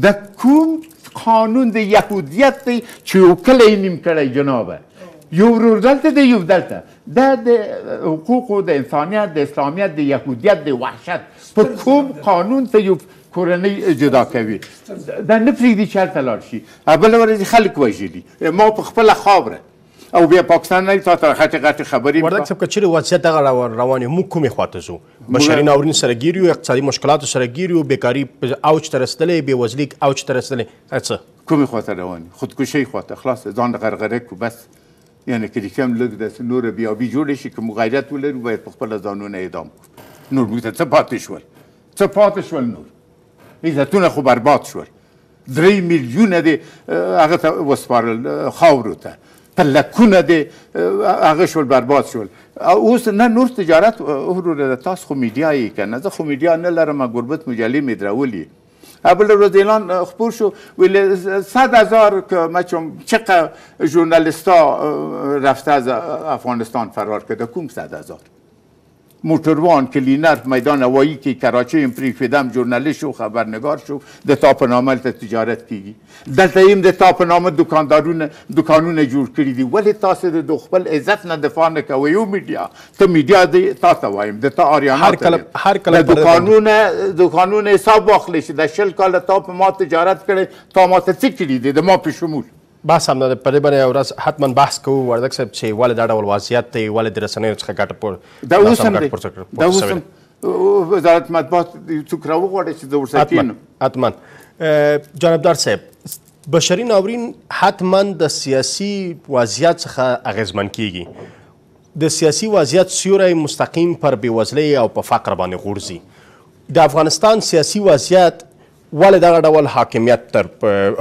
د کوم قانون د یهودیت دی چې یو کله یې نیم کړی جنابه یو ورور دلته دی یو دلته دا د حقوقو د انسانیت د اسلامیت د یهودیت د وحشت په کوم قانون ته یو کورنۍ جدا کوي دا نه پرېږدي چې هلته لاړ شي بله ورځ خلک وژلي ما په خپله خاوره او بیا پاکستان نه تا تر غټې غټې خبرې وردګ صاحب که چېرې وضعیت دغه روان وي موږ کومې خوا ته ځو بشري ناورین سره ګیر یو اقتصادي مشکلاتو سره ګیر یو بېکاري اوج ته رسېدلې بېوزلي اوج ته رسېدلې څه کومې خوا ته روان یو خودکشۍ خوا ته خلاص ځان غرغره کړو بس یعنې که دې کوم لږ داسې نوره بیابي جوړه شي که موږ غیرت ولرو باید په خپله ځانونه اعدام کړو نور موږ ته څه پاتې شول څه پاتې شول نور عزتونه خو برباد شول درې میلیونه دې هغه ته وسپارل خاورو ته په لکونه دې هغه شول برباد شول اوس نه نور تجارت وروره تاسو خو میډیا یې کنه زه خو میډیا نه لرم ګربت مجلې مې درولي بل روز اعلان خپور شو ویل صد هزار مچم چقه ژورنالیستا رفته از افغانستان فرار کرده کوم صد هزار موټروان کلینر په میدان هوایی کې کراچۍ هم پریښودم جورنالیست شو خبرنګار شو د تا په نامه هلته تجارت کیږي دلته هم د تا په نامه دکاندارونه دکانونه جوړ کړي دي ولې تاسو د خپل عزت نه دفاع نه کوئ او میډیا ته میډیا دی تا ته وایم د تا آریانا ته وایم د دکانونه دکانونه حساب واخلې چې د شل کاله تا په ما تجارت کړي تا ما ته څه کړي دي د ما په شمول بس همدا ده په دې باندې یو ورځ حتما بحث کوو وردګ صاحب چې ولې دا ډول وضعیت دی ولې د رسنیو څخه ګټه پور دا اوس هم دی دا اوس هم وزارت مطبوعات څوک راوغواړي چې زه ورسره کینم حتما جانبدار صاحب بشري ناورین حتما د سیاسي وضعیت څخه اغیزمن کیږي د سیاسي وضعیت سیوری مستقیم پر بیوزلۍ او په فقر باندې غورځي د افغانستان سیاسي وضعیت ولې دغه ډول حاکمیت تر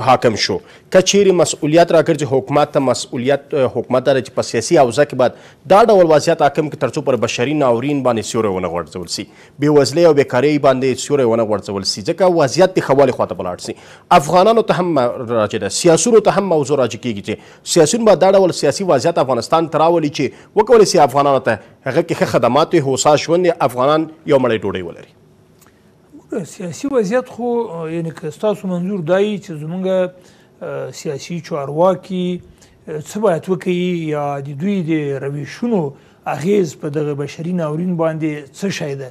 حاکم شو که چیرې مسؤلیت راګرځي حکومت ته مسؤلیت حکومت داره چې په سیاسي حوزه کې باید دا ډول وضعیت حاکم کې ترڅو پر بشري ناورین باندې سیوری ونه غورځول سي بې وزلۍ او بیکارۍ باندې سیوری ونه غورځول سي ځکه وضعیت د خوالي خواته بلاړ سي افغانانو ته هم راجع ده سیاسونو ته هم موضوع راجع کیږي چې سیاسیون باید دا ډول سیاسي وضعیت افغانستان ته راولي چې وکولی سي افغانانو ته هغه کې ښه خدمات هوسا ژوند افغانان یو مړی ډوډۍ ولري وګوره سیاسي وضعیت خو یعنی که ستاسو منظور دا یي چې زمونږ سیاسي چارواکي څه باید وکړي یا د دوی د رویشونو اغیز په دغه بشري ناورین باندې څه شی ده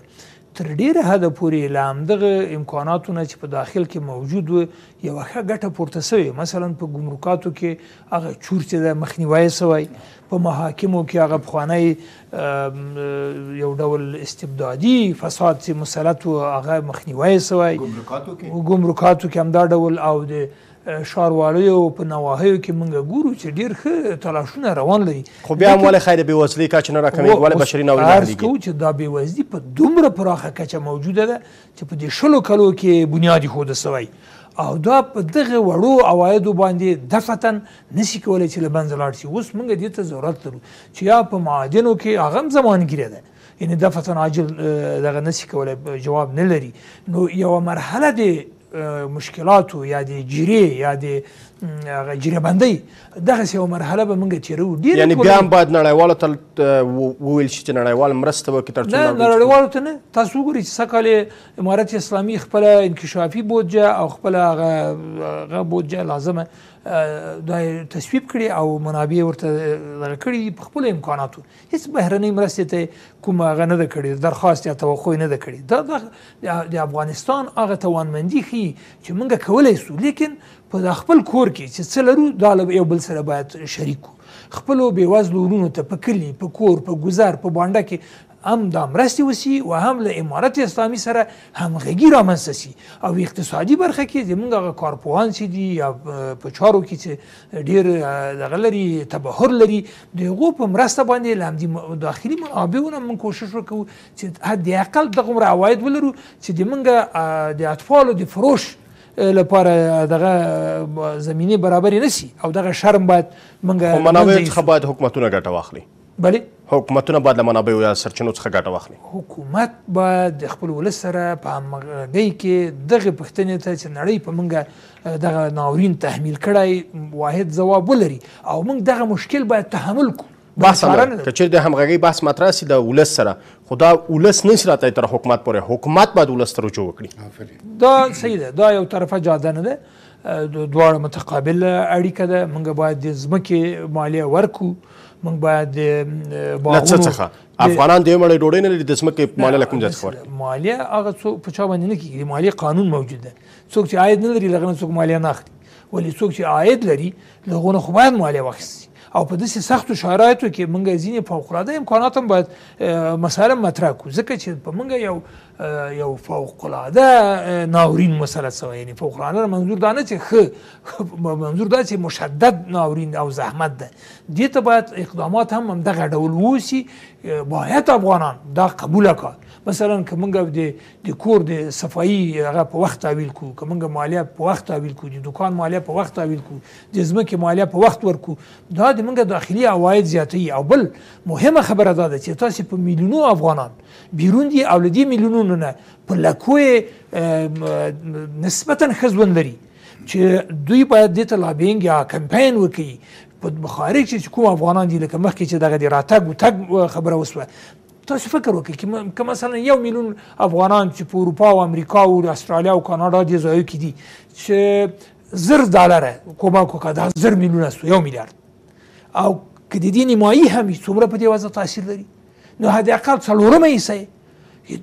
تر ډیره حده پورې له همدغه امکاناتو نه چې په داخل کې موجود و یوه ښه ګټه پورته سوې مثلا په ګمرکاتو کې هغه چور چې ده مخنیوی سوی په محاکمو کې هغه پخوانی یو ډول استبدادي فساد چې مسلط و هغه مخنیوی سوی ګمرکاتو کې همدا ډول او د شاروالیو په نواحیو کې موږ ګورو چې ډیر ښه تلاشونه روان لري خو بیا هم ولې خیر بې وزلي کچ نه راکمېږي ولې بشري ناورین نه لري کوو چې دا بې وزلي په دومره پراخه کچه موجوده ده چې په دې شلو کلو کې بنیاد ایښودل سوی او دا په دغه وړو عوایدو باندې دفتن نسی کولای چې لمنځه لاړ شي اوس موږ دې ته ضرورت لرو چې یا په معادنو کې هغه هم زمانګیره ده یعنی دفعتا عاجل دغه نسی کولای جواب نه لري نو یو مرحله د مشکلاتو یا د جری یا د هغه جری باندې دغه یو مرحله به موږ تیرو ډیر یعنی بیا هم باید نړیوالو ته وویل شي چې نړیوال مرسته وکړي ترڅو نه نړیوالو ته نه تاسو وګورئ چې سکه امارت اسلامي خپل انکشافي بودجه او خپل هغه بودجه لازمه دا یې تصویب کړي او منابع ورته دغه کړي دي په خپلو امکاناتو هیڅ بهرنۍ مرستې ته کومه هغه نه ده کړې درخواست یا توقع یې نه ده کړې دا د د افغانستان هغه توانمندي ښیي چې موږ کولی سو لیکن په دا خپل کور کې چې څه لرو دا له یو بل سره باید شریک کړو خپلو بېوزلو وروڼو ته په کلي په کور په ګذر په بانډه کې هم دا مرستې وسي او هم له امارت اسلامي سره همغږي رامنځته سي او اقتصادي برخه کې زمونږ هغه کارپوهان چې دي یا په چارو کې چې ډیر دغه لري تبهر لري د هغو په مرسته باندې له همدې داخلي منابعو نه موږ کوشش وکړو چې حد اقل دغومره عواید ولرو چې د موږ د اطفالو د فروش لپاره دغه زمینه برابرې نسی او دغه شرم باید موږ منابع څخه باید حکومتونه ګټه واخلي بله حکومتونه باید له منابعو یا سرچینو څخه ګټه واخلي حکومت باید د خپل ولس سره په همغږۍ کې دغه پوښتنې ته چې نړۍ په موږ دغه ناورین تحمیل کړی واحد ځواب ولري او موږ دغه مشکل باید تحمل کړو بحث که چیرې د همغږۍ بحث مطرح سي د ولس سره خو دا ولس نه سي راتلی تر حکومت پورې حکومت باید ولس ته رجوع وکړي دا صحیح ده دا یو طرفه جاده نه ده دواړه متقابل اړیکه ده موږ باید د ځمکې مالیه ورکو موږ باید د باغونو څخه افغانان د مړې ډوډۍ نه لري د ځمکې مالیه لکم ځات خور مالیه هغه څوک په چا باندې نه کیږي مالیه قانون موجود ده څوک چې عاید نه لري لغنه څوک مالیه نه اخلي ولې څوک چې عاید لري لغونه خو باید مالیه واخیستي او په داسې سختو شرایطو کې موږ ځینې فوقالعاده امکانات هم باید مسایل مطرح کړو ځکه چې په موږ یو یو فوق العاده ناورین مسلط سوی یعنی فوق العاده منظور دا نه چې خ منظور دا چې مشدد ناورین او زحمت ده دې ته باید اقدامات هم هم دغه ډول ووسی باید افغانان دا قبول کړ مثلا که موږ د د کور د صفائی هغه په وخت تحویل کو که موږ مالیه په وخت تحویل کو د دکان مالیه په وخت تحویل کو د ځمکې مالیه په وخت ورکو دا د موږ داخلي عواید زیاتوي او بل مهمه خبره دا ده چې تاسو په میلیونو افغانان بیرون دي او له دې میلیونونو نه په لکو نسبتا ښه ژوند لري چې دوی باید دې ته لابینګ یا کمپاین وکړي په بخاري چې کوم افغانان دي لکه مخکې چې دغه د راتګ او تګ خبره وسوه تاسو فکر وکړئ که مثلا یو میلیون افغانان چې په اروپا او امریکا او استرالیا او کاناډا دې ځایو کې دي چې زر ډالره کمک وکړه دا زر میلیونه سو یو میلیارد او که د دې نیمایي هم څومره په دې وضع تاثیر لري نو حد اقل څلورمه حصه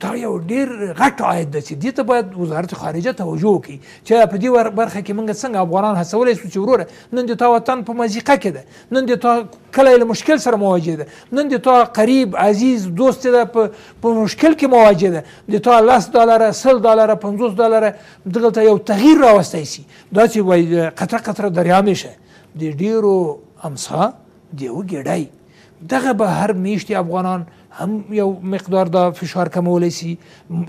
دا یو ډیر غټ عاید ده چې دې ته باید وزارت خارجه توجه وکړي چې په دې برخه کې موږ څنګه افغانان هڅولی شو چې وروره نن د تا وطن په مزیقه کې ده نن د تا کلی له مشکل سره مواجه ده نن د تا قریب عزیز دوست ده په مشکل کې مواجه ده د تا لس ډالره سل ډالره پنځوس ډالره دلته یو تغییر راوستی سي دا چې وایي قطره قطره دریا میشه د ډیرو امسا دیو ګډای دغه به هر میشتي افغانان هم یو مقدار دا فشار کمولی سي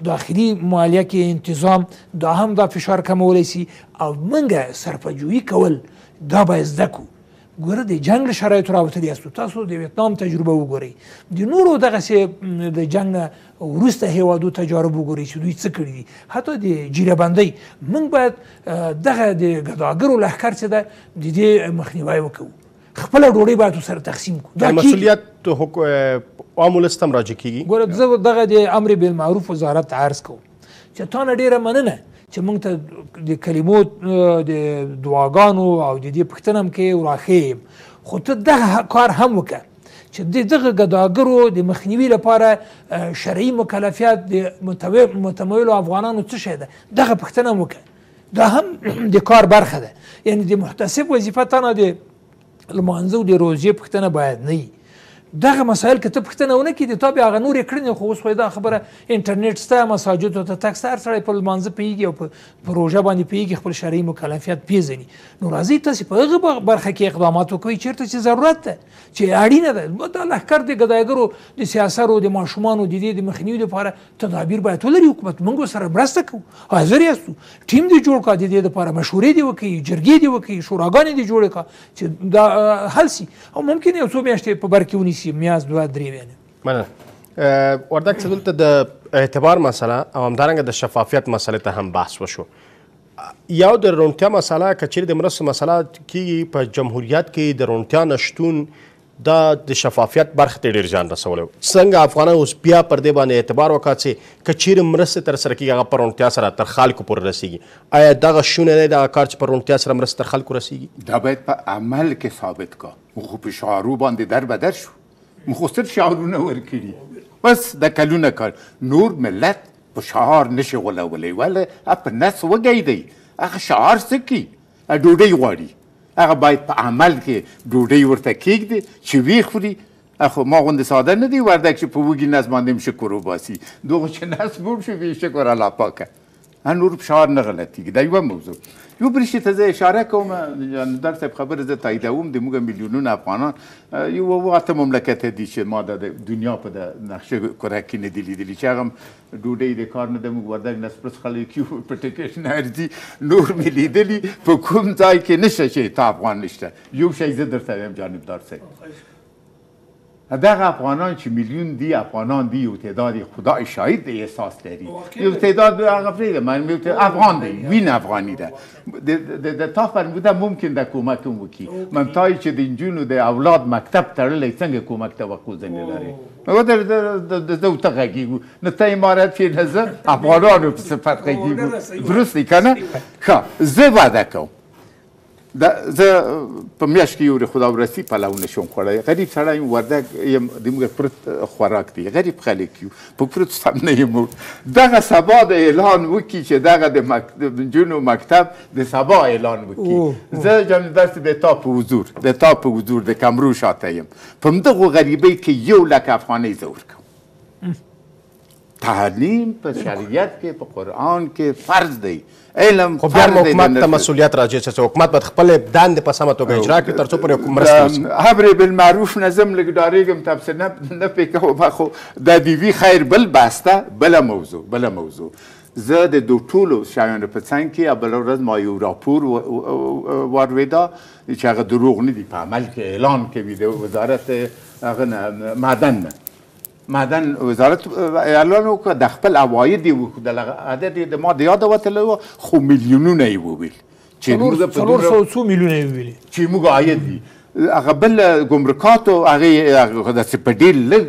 داخلي مالیه کې انتظام دا هم دا فشار کمولی سي او منګه سرپجویي کول دا به زده کو ګوره د جنگ له شرایطو راوتلی یاستو تاسو د ویتنام تجربه وګورئ د نورو دغسې د جنګ نه وروسته هیوادو تجارب وګورئ چې دوی څه کړي دي حتی د جیره بندۍ موږ باید دغه د ګداګرو لښکر چې ده د دې مخنیوی وکړو خپل ډوډۍ باید سره تقسیم کو دا مسولیت عام ولس تم راجع کیږي ګوره زه دغه د امر بالمعروف وزارت عرض کوم چې تا نه ډیره مننه چې موږ ته د کلمو د دعاګانو او د دې پښتنه هم کې وراخې خو ته دغه کار هم وکړه چې د دغه ګداګرو د مخنیوي لپاره شرعي مکلفیت د متمول افغانانو څه شي ده دغه پښتنه وکړه دا هم د کار برخه ده یعنی د محتسب وظیفه تنه د لمانځو د روزې پښتنه باید نه وي دغه مسایل که ته پښتنه ونه کړي د تا بیا هغه نورې کړنې خو اوس خو دا خبره انټرنیټ سته مساجدو ته تګ سته هر سړی په لمانځه پوهېږي او په روژه باندې پوهېږي خپل شرعي مکلفیت پېژني نو راځئ تاسې په هغه برخه کې اقدامات وکړئ چېرته چې ضرورت ده چې اړینه ده دا لښکر د ګدایګرو د سیاسرو د ماشومانو د دې د مخنیوي لپاره تدابیر باید ولري حکومت موږ سره مرسته کوو حاضر یاستو ټیم دی جوړ کا د دې لپاره مشورې دی وکړي جرګې دی وکړي شوراګانې دی جوړې کا چې دا حل سي او ممکن یو څو میاشتې په بر کې ونیسي میاز دوه درې ویانه مننه وردک صدل ته د اعتبار مسله او همدارنګه د شفافیت مسله ته هم بحث وشو یو د رونتیا مسله کچېر د مرستو مسله کیږي په جمهوریت کې د رونتیا نشتون دا د شفافیت برخې ته ډېر زیان رسولی و. څنګه افغانانو اوس بیا پر دې باندې اعتبار وکړ چې که چېرې مرستې ترسره کېږي هغه په روڼتیا سره تر خلکو پورې رسېږي؟ ایا دغه شونی دی دغه کار چې په روڼتیا سره مرستې تر خلکو رسېږي؟ دا باید په عمل کې ثابت کا. موږ خو په شعارو باندې در به در شو. موږ خو صرف شعارونه ورکړي. بس دا کلونه کار. نور ملت په شعار نه شي غولولی. ولې؟ په نس وږی دی. هغه شعار څه کوي؟ ډوډۍ غواړي. هغه باید په عمل کې ډوډۍ ورته کېږدې چې ویې خوري اخو ما غوندې ساده نه دی وردګ چې په وږي نس باندې هم شکر وباسي دغو چې نس موړ شو بې شکر الله پاکه نور فشار نه غلطیږي دا یوه موضوع یو بل شي ته زه اشاره کوم جاندار صاحب خبره زه تاییدوم د موږ میلیونونه افغانان یو واته مملکت دي چې ما د دنیا په د نقشه کره کې نه دي لیدلي چې هغه ډوډۍ د کار نه ده موږ وردګ نه سپرس خلک یو په ټکټ نه ارزي نور مې لیدلي په کوم ځای کې نشته چې تا افغان نشته یو شی زه درته وایم جانبدار صاحب دغه افغانان چې میلیون دي افغانان دي یو تعداد خدای شاهد دی احساس لري یو تعداد هغه پرېږده من یو افغان دی وین افغاني ده د تا فرموده ممکن د کمک هم وکړي منتای چې د نجونو د اولاد مکتب تړلی څنګه کمک توقع ځنې لري نو در زه ته غږیږو نه ته امارت شي نه زه افغانانو په صفت غږیږو درست دی که نه ښه زه وعده کوم دا زه په میاشت کې یو خدا ورسی پلو نشم خوړی غریب سړی وردګ یم د موږ پرت خوراک دی غریب خلک یو په کورس هم نه یې موړ دغه سبا د اعلان وکړي چې دغه د مکتب جنو مکتب د سبا اعلان وکړي زه جان داسې د تا په حضور د تا په حضور د کمرو شاته یم په همدغو غریبۍ کې یو لک افغانۍ زه ورکوم تعلیم په شریعت کې په قرآن کې فرض دی علم خو بیا حکومت ته مسولیت راځي چې حکومت باید خپل دند په سمه توګه اجرا کړي ترڅو پر حکومت مرسته امر بالمعروف نه زم لګ ډاریګم تاسو نه نه پکاو ما خو د بي بي خیر بل باسته بل موضوع بل موضوع زه د دوه ټولو شیانو په څنګ کې او بل ورځ ما یو راپور وارویدا چې هغه دروغ نه دي په عمل کې اعلان کوي د وزارت هغه معدن نه معدن وزارت اعلان وکړ د خپل عواید یې وښودل عدد یې د ما د یاده وتلی و خو میلیونونه یې وویل چې موږ په څلور سوه څو میلیونه یې وویلي چې موږ عاید دي هغه بل ګمرکاتو هغه داسې په ډېر لږ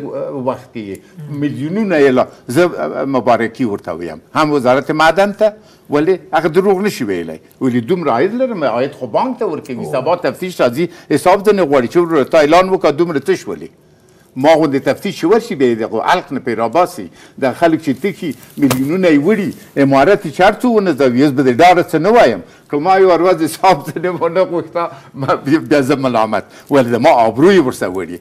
وخت کې میلیونونه یې لا زه مبارکي ورته ویم هم وزارت معدن ته ولې هغه دروغ نشي ویلی ولې دومره عاید لرم عاید خو بانک ته ورکوي سبا تفتیش راځي حساب ځنې غواړي چې وروره تا اعلان وکړه دومره تش ولې ما غوندې تفتیش چې ورشي بیا یې د غو علق نه پرې راباسي دا خلک چې تښي میلیونونه یې وړي امارت یې چې هر څو ونځوي اوس به د ډاره څه نه وایم که ما یوه ورځ حساب ځنې ونه غوښته بیا زه ملامت ولې زما آبرو یې ورسه وړي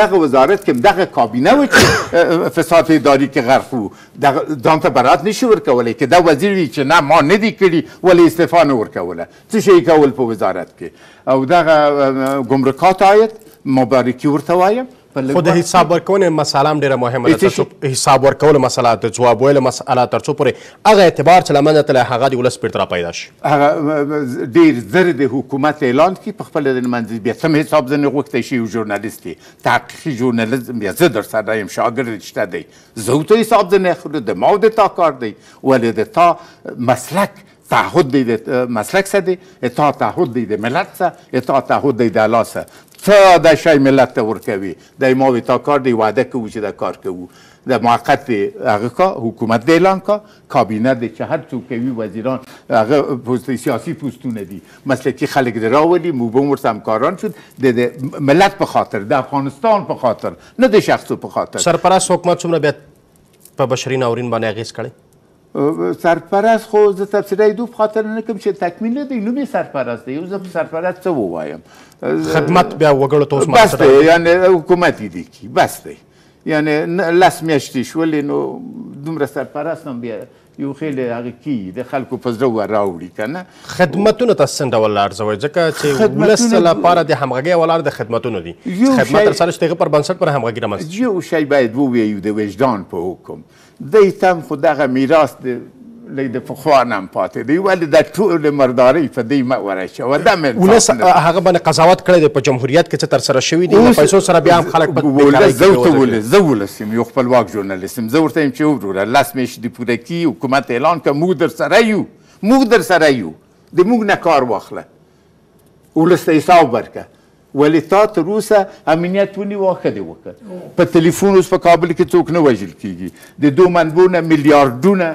دغه وزارت کې دغه کابینه وه چې فساد اداري کې غرق وو دغه ځان ته برات نشي ورکولی که دا وزیر وي چې نه ما نه دي کړي ولې استعفا نه ورکوله څه شي کول په وزارت کې او دغه ګمرکات عاید مبارکي ورته وایم خو د حساب ورکونې مسله هم ډیره مهمه ده ترڅو حساب ورکولو مسله د ځواب ویلو مسله ترڅو پورې هغه اعتبار چې له منځه تللی هغه د ولس بیرته راپیدا شي هغه ډیر زر د حکومت اعلان کړي په خپله د نمانځي بیا سم حساب ځنې غوښتی شي یو ژورنالیست دی تحقیقي ژورنالیزم بیا زه در سره یم شاګرد شته دی زه ورته حساب ځنې اخلو د ما او د تا کار دی ولې د تا مسلک تعهد دی د مسلک سره دی اطاعت تعهد دی د ملت سره اطاعت تعهد دی د الله سره ته دا شی ملت ته ورکوي د ما وی تا کار دی وعده کوو چې دا کار کوو د موقت دی هغه کا حکومت دی اعلان کا کابینه دی چې هر څوک کوي وزیران هغه پوست سیاسي پوستونه دي مسلکي خلک دی راولي موږ هم ورته همکاران شو د ملت په خاطر د افغانستان په خاطر نه د شخصو په خاطر سرپرست حکومت څومره بیا په بشري ناورین باندې اغیز کړی سرپرست خو زه تفسیره دو په خاطر نه کوم چې تکمیل نه دی نوم یې سرپرست دی زه سرپرست څه ووایم خدمت بیا وګړو ته اوس بس دی یعنی حکومت یې دی کی بس دی یعنی لس میاشتې شولې نو دومره سرپرست هم بیا یو خیل هغه کی د خلکو په زړه ور راوړي کنه خدمتونه تاسو څنګه ډول ارزوي ځکه چې ولس لپاره د همغږي ولار د خدمتونو دي خدمت تر سره شته پر بنسټ پر همغږي رامنځته یو شی باید وویو د وجدان په حکم دی تم خو دغه میراث د لږ د پخوا نه هم پاتې دی ولې دا ټولې مردارۍ په دی مه ورچوه دا مې ولس هغه باندې قضاوت کړی دی په جمهوریت کې څه ترسره شوي دي له پیسو سره بیا هم خلک په بېکارۍ کې ورته زه ولس یم یو خپلواک ژورنالیست یم زه ورته یم چې وروره لس میاشتې دې پوره کړي حکومت اعلان کړه موږ درسره یو موږ درسره یو د موږ نه کار واخله ولس ته حساب ورکړه ولې تا تر اوسه امنیت ونیو ښه دې وکړ په تلیفون اوس په کابل کې څوک نه وژل کېږي د دو منبو نه میلیارډونه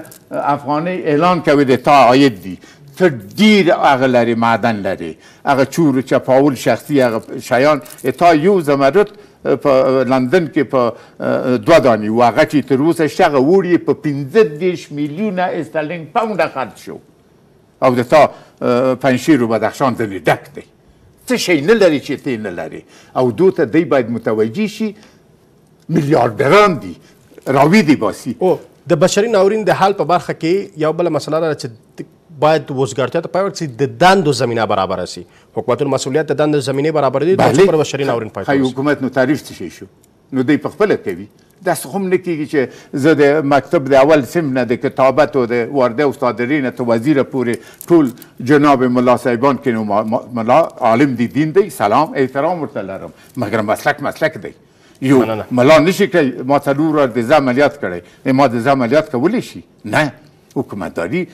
افغانۍ اعلان کوي د تا عاید دي ته ډیر هغه لري معدن لري هغه چور چپاول شخصي هغه شیان تا یو زمرد په لندن کې په دوه دانی و هغه چې تر اوسه شغه وړي په 15 دیش میلیونه استرلینګ پاونډه خرج شو او د تا پنجشیر و بدخشان ځنې ډک دی څه شی نه لري چې ته نه لري او دو ته دی باید متوجه شي میلیاردران دي راوی دی باسي او د بشري ناورین د حال په برخه کې یو بل مسله ده چې باید وزګارتیا ته پای ورکړي د دندو زمينه برابر شي حکومتونو مسولیت د دندو زمينه برابر دي چې پر بشري ناورین پای حکومت نو تعریف څه شي شو نو دوی په خپله کوي داسې خو هم نه کېږي چې زه د مکتب د اول صنف نه د کتابت او د وارده او صادرې نه تر وزیره پورې ټول جناب ملا صاحبان کې نو ملا عالم دی دین دی سلام احترام ورته لرم مګر مسلک مسلک دی یو ملا نشي کوي ما څلور ورځ د زه عملیات کړی ما د زه عملیات کولی شي نه حکومتداری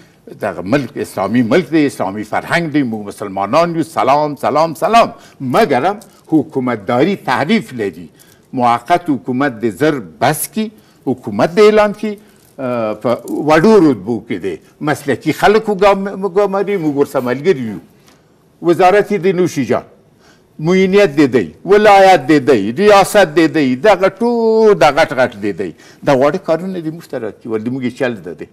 دغه ملک اسلامی ملک دی اسلامی فرهنګ دی موږ مسلمانان یو سلام سلام سلام مګرم حکومتداری تعریف لري موقت حکومت د زر بس کی حکومت د اعلان کی په وړو رتبو کې دی مسلکي خلکو ګاماري موږ ورسره ملګري یو وزارت دې نو شي جان معینیت دې دی ولایت دې دی ریاست دې دی دغه ټول د غټ غټ دې دی د غواړي کارونه دې موږ ته راکړي ول د موږ چل ده دی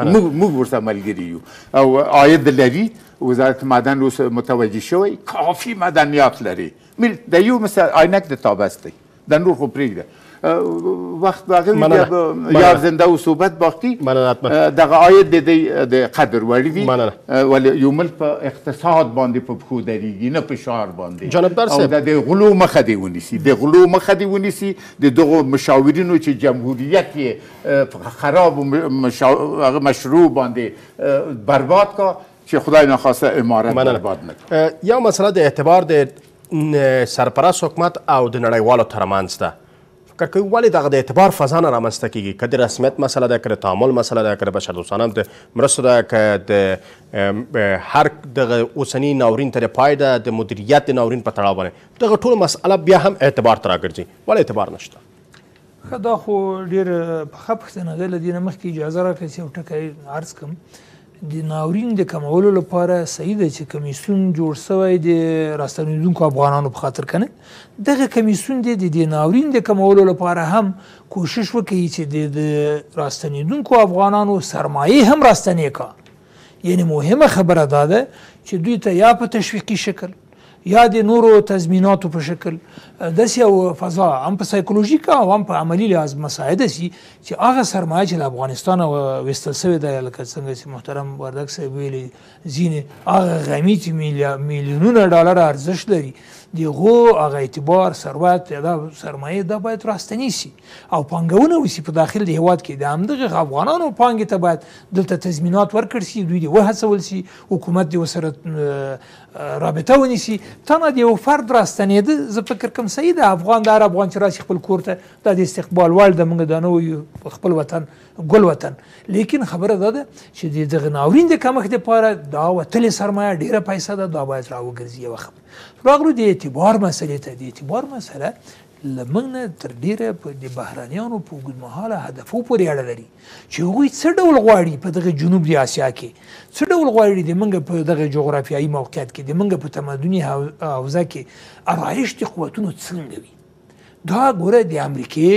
موږ موږ ورته ملګري یو او عاید لري وزارت معدن اوس متوجه شوی کافي معدنیات لري د یو مثال عینک د تابس دی دا نور خو پرېږده وخت راغلی بیا به یار زنده او صحبت باقی دغه عاید د دې د قدر وړ وي ولې یو ملک په اقتصاد باندې په پښو درېږي نه په شعار باندې جنبدار صاحب او د غلو مخه دی ونیسي د غلو مخه دی ونیسي د دغو مشاورینو چې جمهوریت یې خراب هغه مشروع باندې برباد کا چې خدای نخواسته امارت برباد نه یا مسله د اعتبار د سرپرست حکومت او د نړیوالو ترمنځ ده فکر کوي ولې دغه د اعتبار فضا نه رامنځته کیږي که د رسمیت مسله ده که د تعامل مسله ده که د بشردوستانه د مرستو ده که د هر دغه اوسنی ناورین ته د پای ده د مدیریت د ناورین په تړاو باندې دغه ټول مسئله بیا هم اعتبار ته راګرځي ولې اعتبار نشته ښه دا خو ډېره پخه پوښتنه ده، له دې نه مخکې اجازه راکړئ چې یو ټکی عرض کړم. د ناورین د کمولو لپاره صحیح ده چې کمیسیون جوړ سوی د راستنېدونکو افغانانو په خاطر کنه دغه کمیسیون دې د دې ناورین د کمولو لپاره هم کوشش وکړي چې د راستنېدونکو افغانانو سرمایې هم راستنې کا یعنی مهمه خبره دا ده چې دوی ته یا په تشویقي شکل یا د نورو تضمیناتو په شکل داسې یو فضا هم په سایکولوژیک او هم په عملی لحاظ مساعده سي چې هغه سرمایه چې د افغانستان وستل سوې ده لکه څنګه چې محترم وردګ صاحب ویلي ځینې هغه غمی چې میلیونونه ډالر ارزښت لري د هغو هغه اعتبار ثروت دا سرمایه دا باید راستنی سي او پانګونه وسي په داخل د هیواد کې د همدغه افغانانو پانګې ته باید دلته تضمینات ورکړ سي دوی د وهڅول سي حکومت د وسره رابطه ونیسي تنه د یو فرد راستنیده زه فکر کوم صحیح ده افغان د هر افغان چې راسي خپل کور ته دا د استقبال وړ د موږ د نو خپل وطن ګل وطن لیکن خبره ده چې د دغه ناورین د کمښت لپاره دا وتلې سرمایه ډیره پیسې ده دا باید راوګرځي یو خبره راغلو د اعتبار مسلې ته د اعتبار مسله له موږ نه تر ډېره په د بهرنیانو په اوږدمهاله هدفو پورې اړه لري چې هغوی څه ډول غواړي په دغه جنوب د اسیا کې څه ډول غواړي د موږ په دغه جغرافیایي موقعیت کې د موږ په تمدني حوزه کې ارایش د قوتونو څنګه وي دا ګوره د امریکې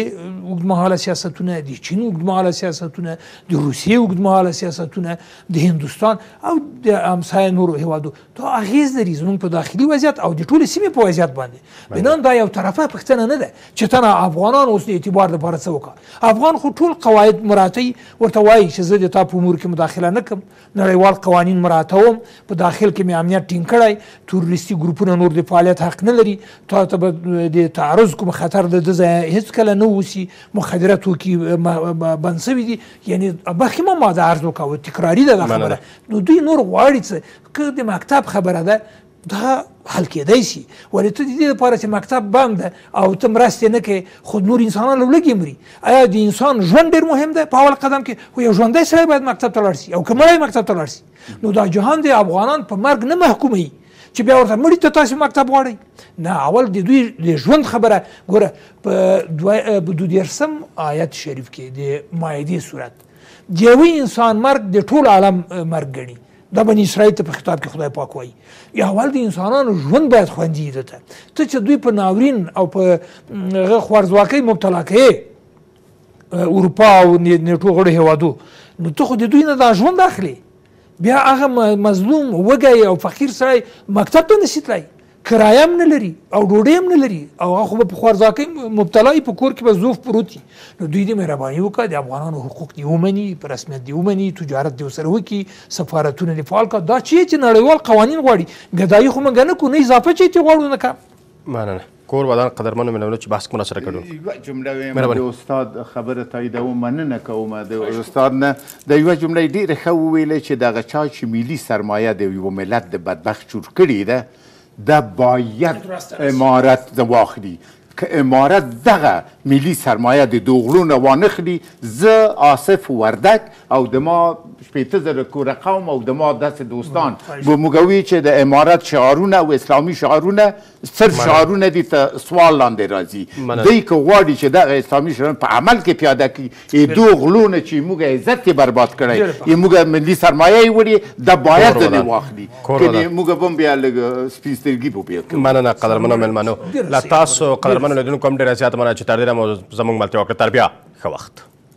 اوږدمهاله سیاستونه د چین اوږدمهاله سیاستونه د روسیې اوږدمهاله سیاستونه د هندوستان او د همسایه نورو هیوادو دا اغیز لري زموږ په داخلي وضعیت او د ټولې سیمې په وضعیت باندې بنا دا یو طرفه پښتنه نه ده چې تنه افغانان اوس د اعتبار لپاره څه وکړه افغان خو ټول قواعد مراعاتي ورته وایي چې زه د تا په امور کې مداخله نه کوم نړیوال قوانین مراعاتوم په داخل کې مې امنیت ټینګ کړی تروریستي ګروپونه نور د فعالیت حق نه لري تا ته به د تعرض کوم خطر د ده ځای هیڅ کله نه اوسي مخدره توکي بند سوي دي یعنی مخکې ما ما دا عرض وکاوه تکراري ده دا خبره نو دوی نور غواړي څه که د مکتب خبره ده دا حل کېدای شي ولې ته د دې لپاره چې مکتب بند ده او ته مرستې نه کوې خو نور انسانان له لږې مري آیا د انسان ژوند ډېر مهم دی په اول قدم کې خو یو ژوندی سړی باید مکتب ته لاړ شي او که مړی مکتب ته لاړ شي نو دا جهان دی افغانان په مرګ نه محکوموي چې بیا ورته مړي ته تاسو مکتب غواړئ نه اول د دوی د ژوند خبره ګوره په دوه دودیرسم آیت شریف کې د مایدې صورت د یوه انسان مرګ د ټول عالم مرګ ګڼي دا بني اسرائیل ته په خطاب کې خدای پاک وایي یا اول د انسانانو ژوند باید خوندي وي دته ته چې دوی په ناورین او په هغه خوارځواکۍ مبتلا کوې اروپا او نیټو غړو هیوادو نو ته خو د دوی نه دا ژوند اخلي بیا هغه مظلوم وږی او فقیر سړی مکتب ته نشي تلای کرايه هم نه لري او ډوډۍ هم نه لري او هغه خو به په خوارځاکۍ مبتلا وي په کور کې به زوف پروت وي نو دوی دې مهرباني وکړه د افغانانو حقوق دې ومني په رسمیت دې ومني تجارت دې ورسره وکړي سفارتونه دې فعال کړه دا چې چې نړیوال قوانین غواړي ګدایي خو موږ نه کوو نه اضافه چې چې غواړو نه کم مننه کور ودان قدرمنو مینوالو چې بحث مو سره کړو یو جمله ویم د استاد خبره تاییدوم مننه کوم د استاد نه ده یوه جمله ډیره ښه وویله چی دغه چا چی ملی سرمایه د یوه ملت د بدبخت چور کړی ده ده باید امارت نه واخلی که امارت دغه ملی سرمایه د دوغلو نه وانه خلی زه آصف وردک او د ما شپیته زره کوره قوم او د ما داسی دوستان به موږ وی چی د امارت شعارونه او اسلامی شعارونه صرف شعارونه دي ته سوال لاندې راځي دوی که غواړي چې دغه اسلامي شعارونه په عمل کې پیاده کړي ایدو غلو نه چې موږ عزت یې برباد کړی یې موږ ملي سرمایه یې وړي دا باید ځنې واخلي کنې موږ به هم بیا لږ سپین سترګي به بیا کوو مننه قدرمنو مېلمنو له تاسو قدرمنو لیدونکو هم ډېره زیاته مننه چې تر دې دمه زموږ ملتیا وکړه تر بیا ښه وخت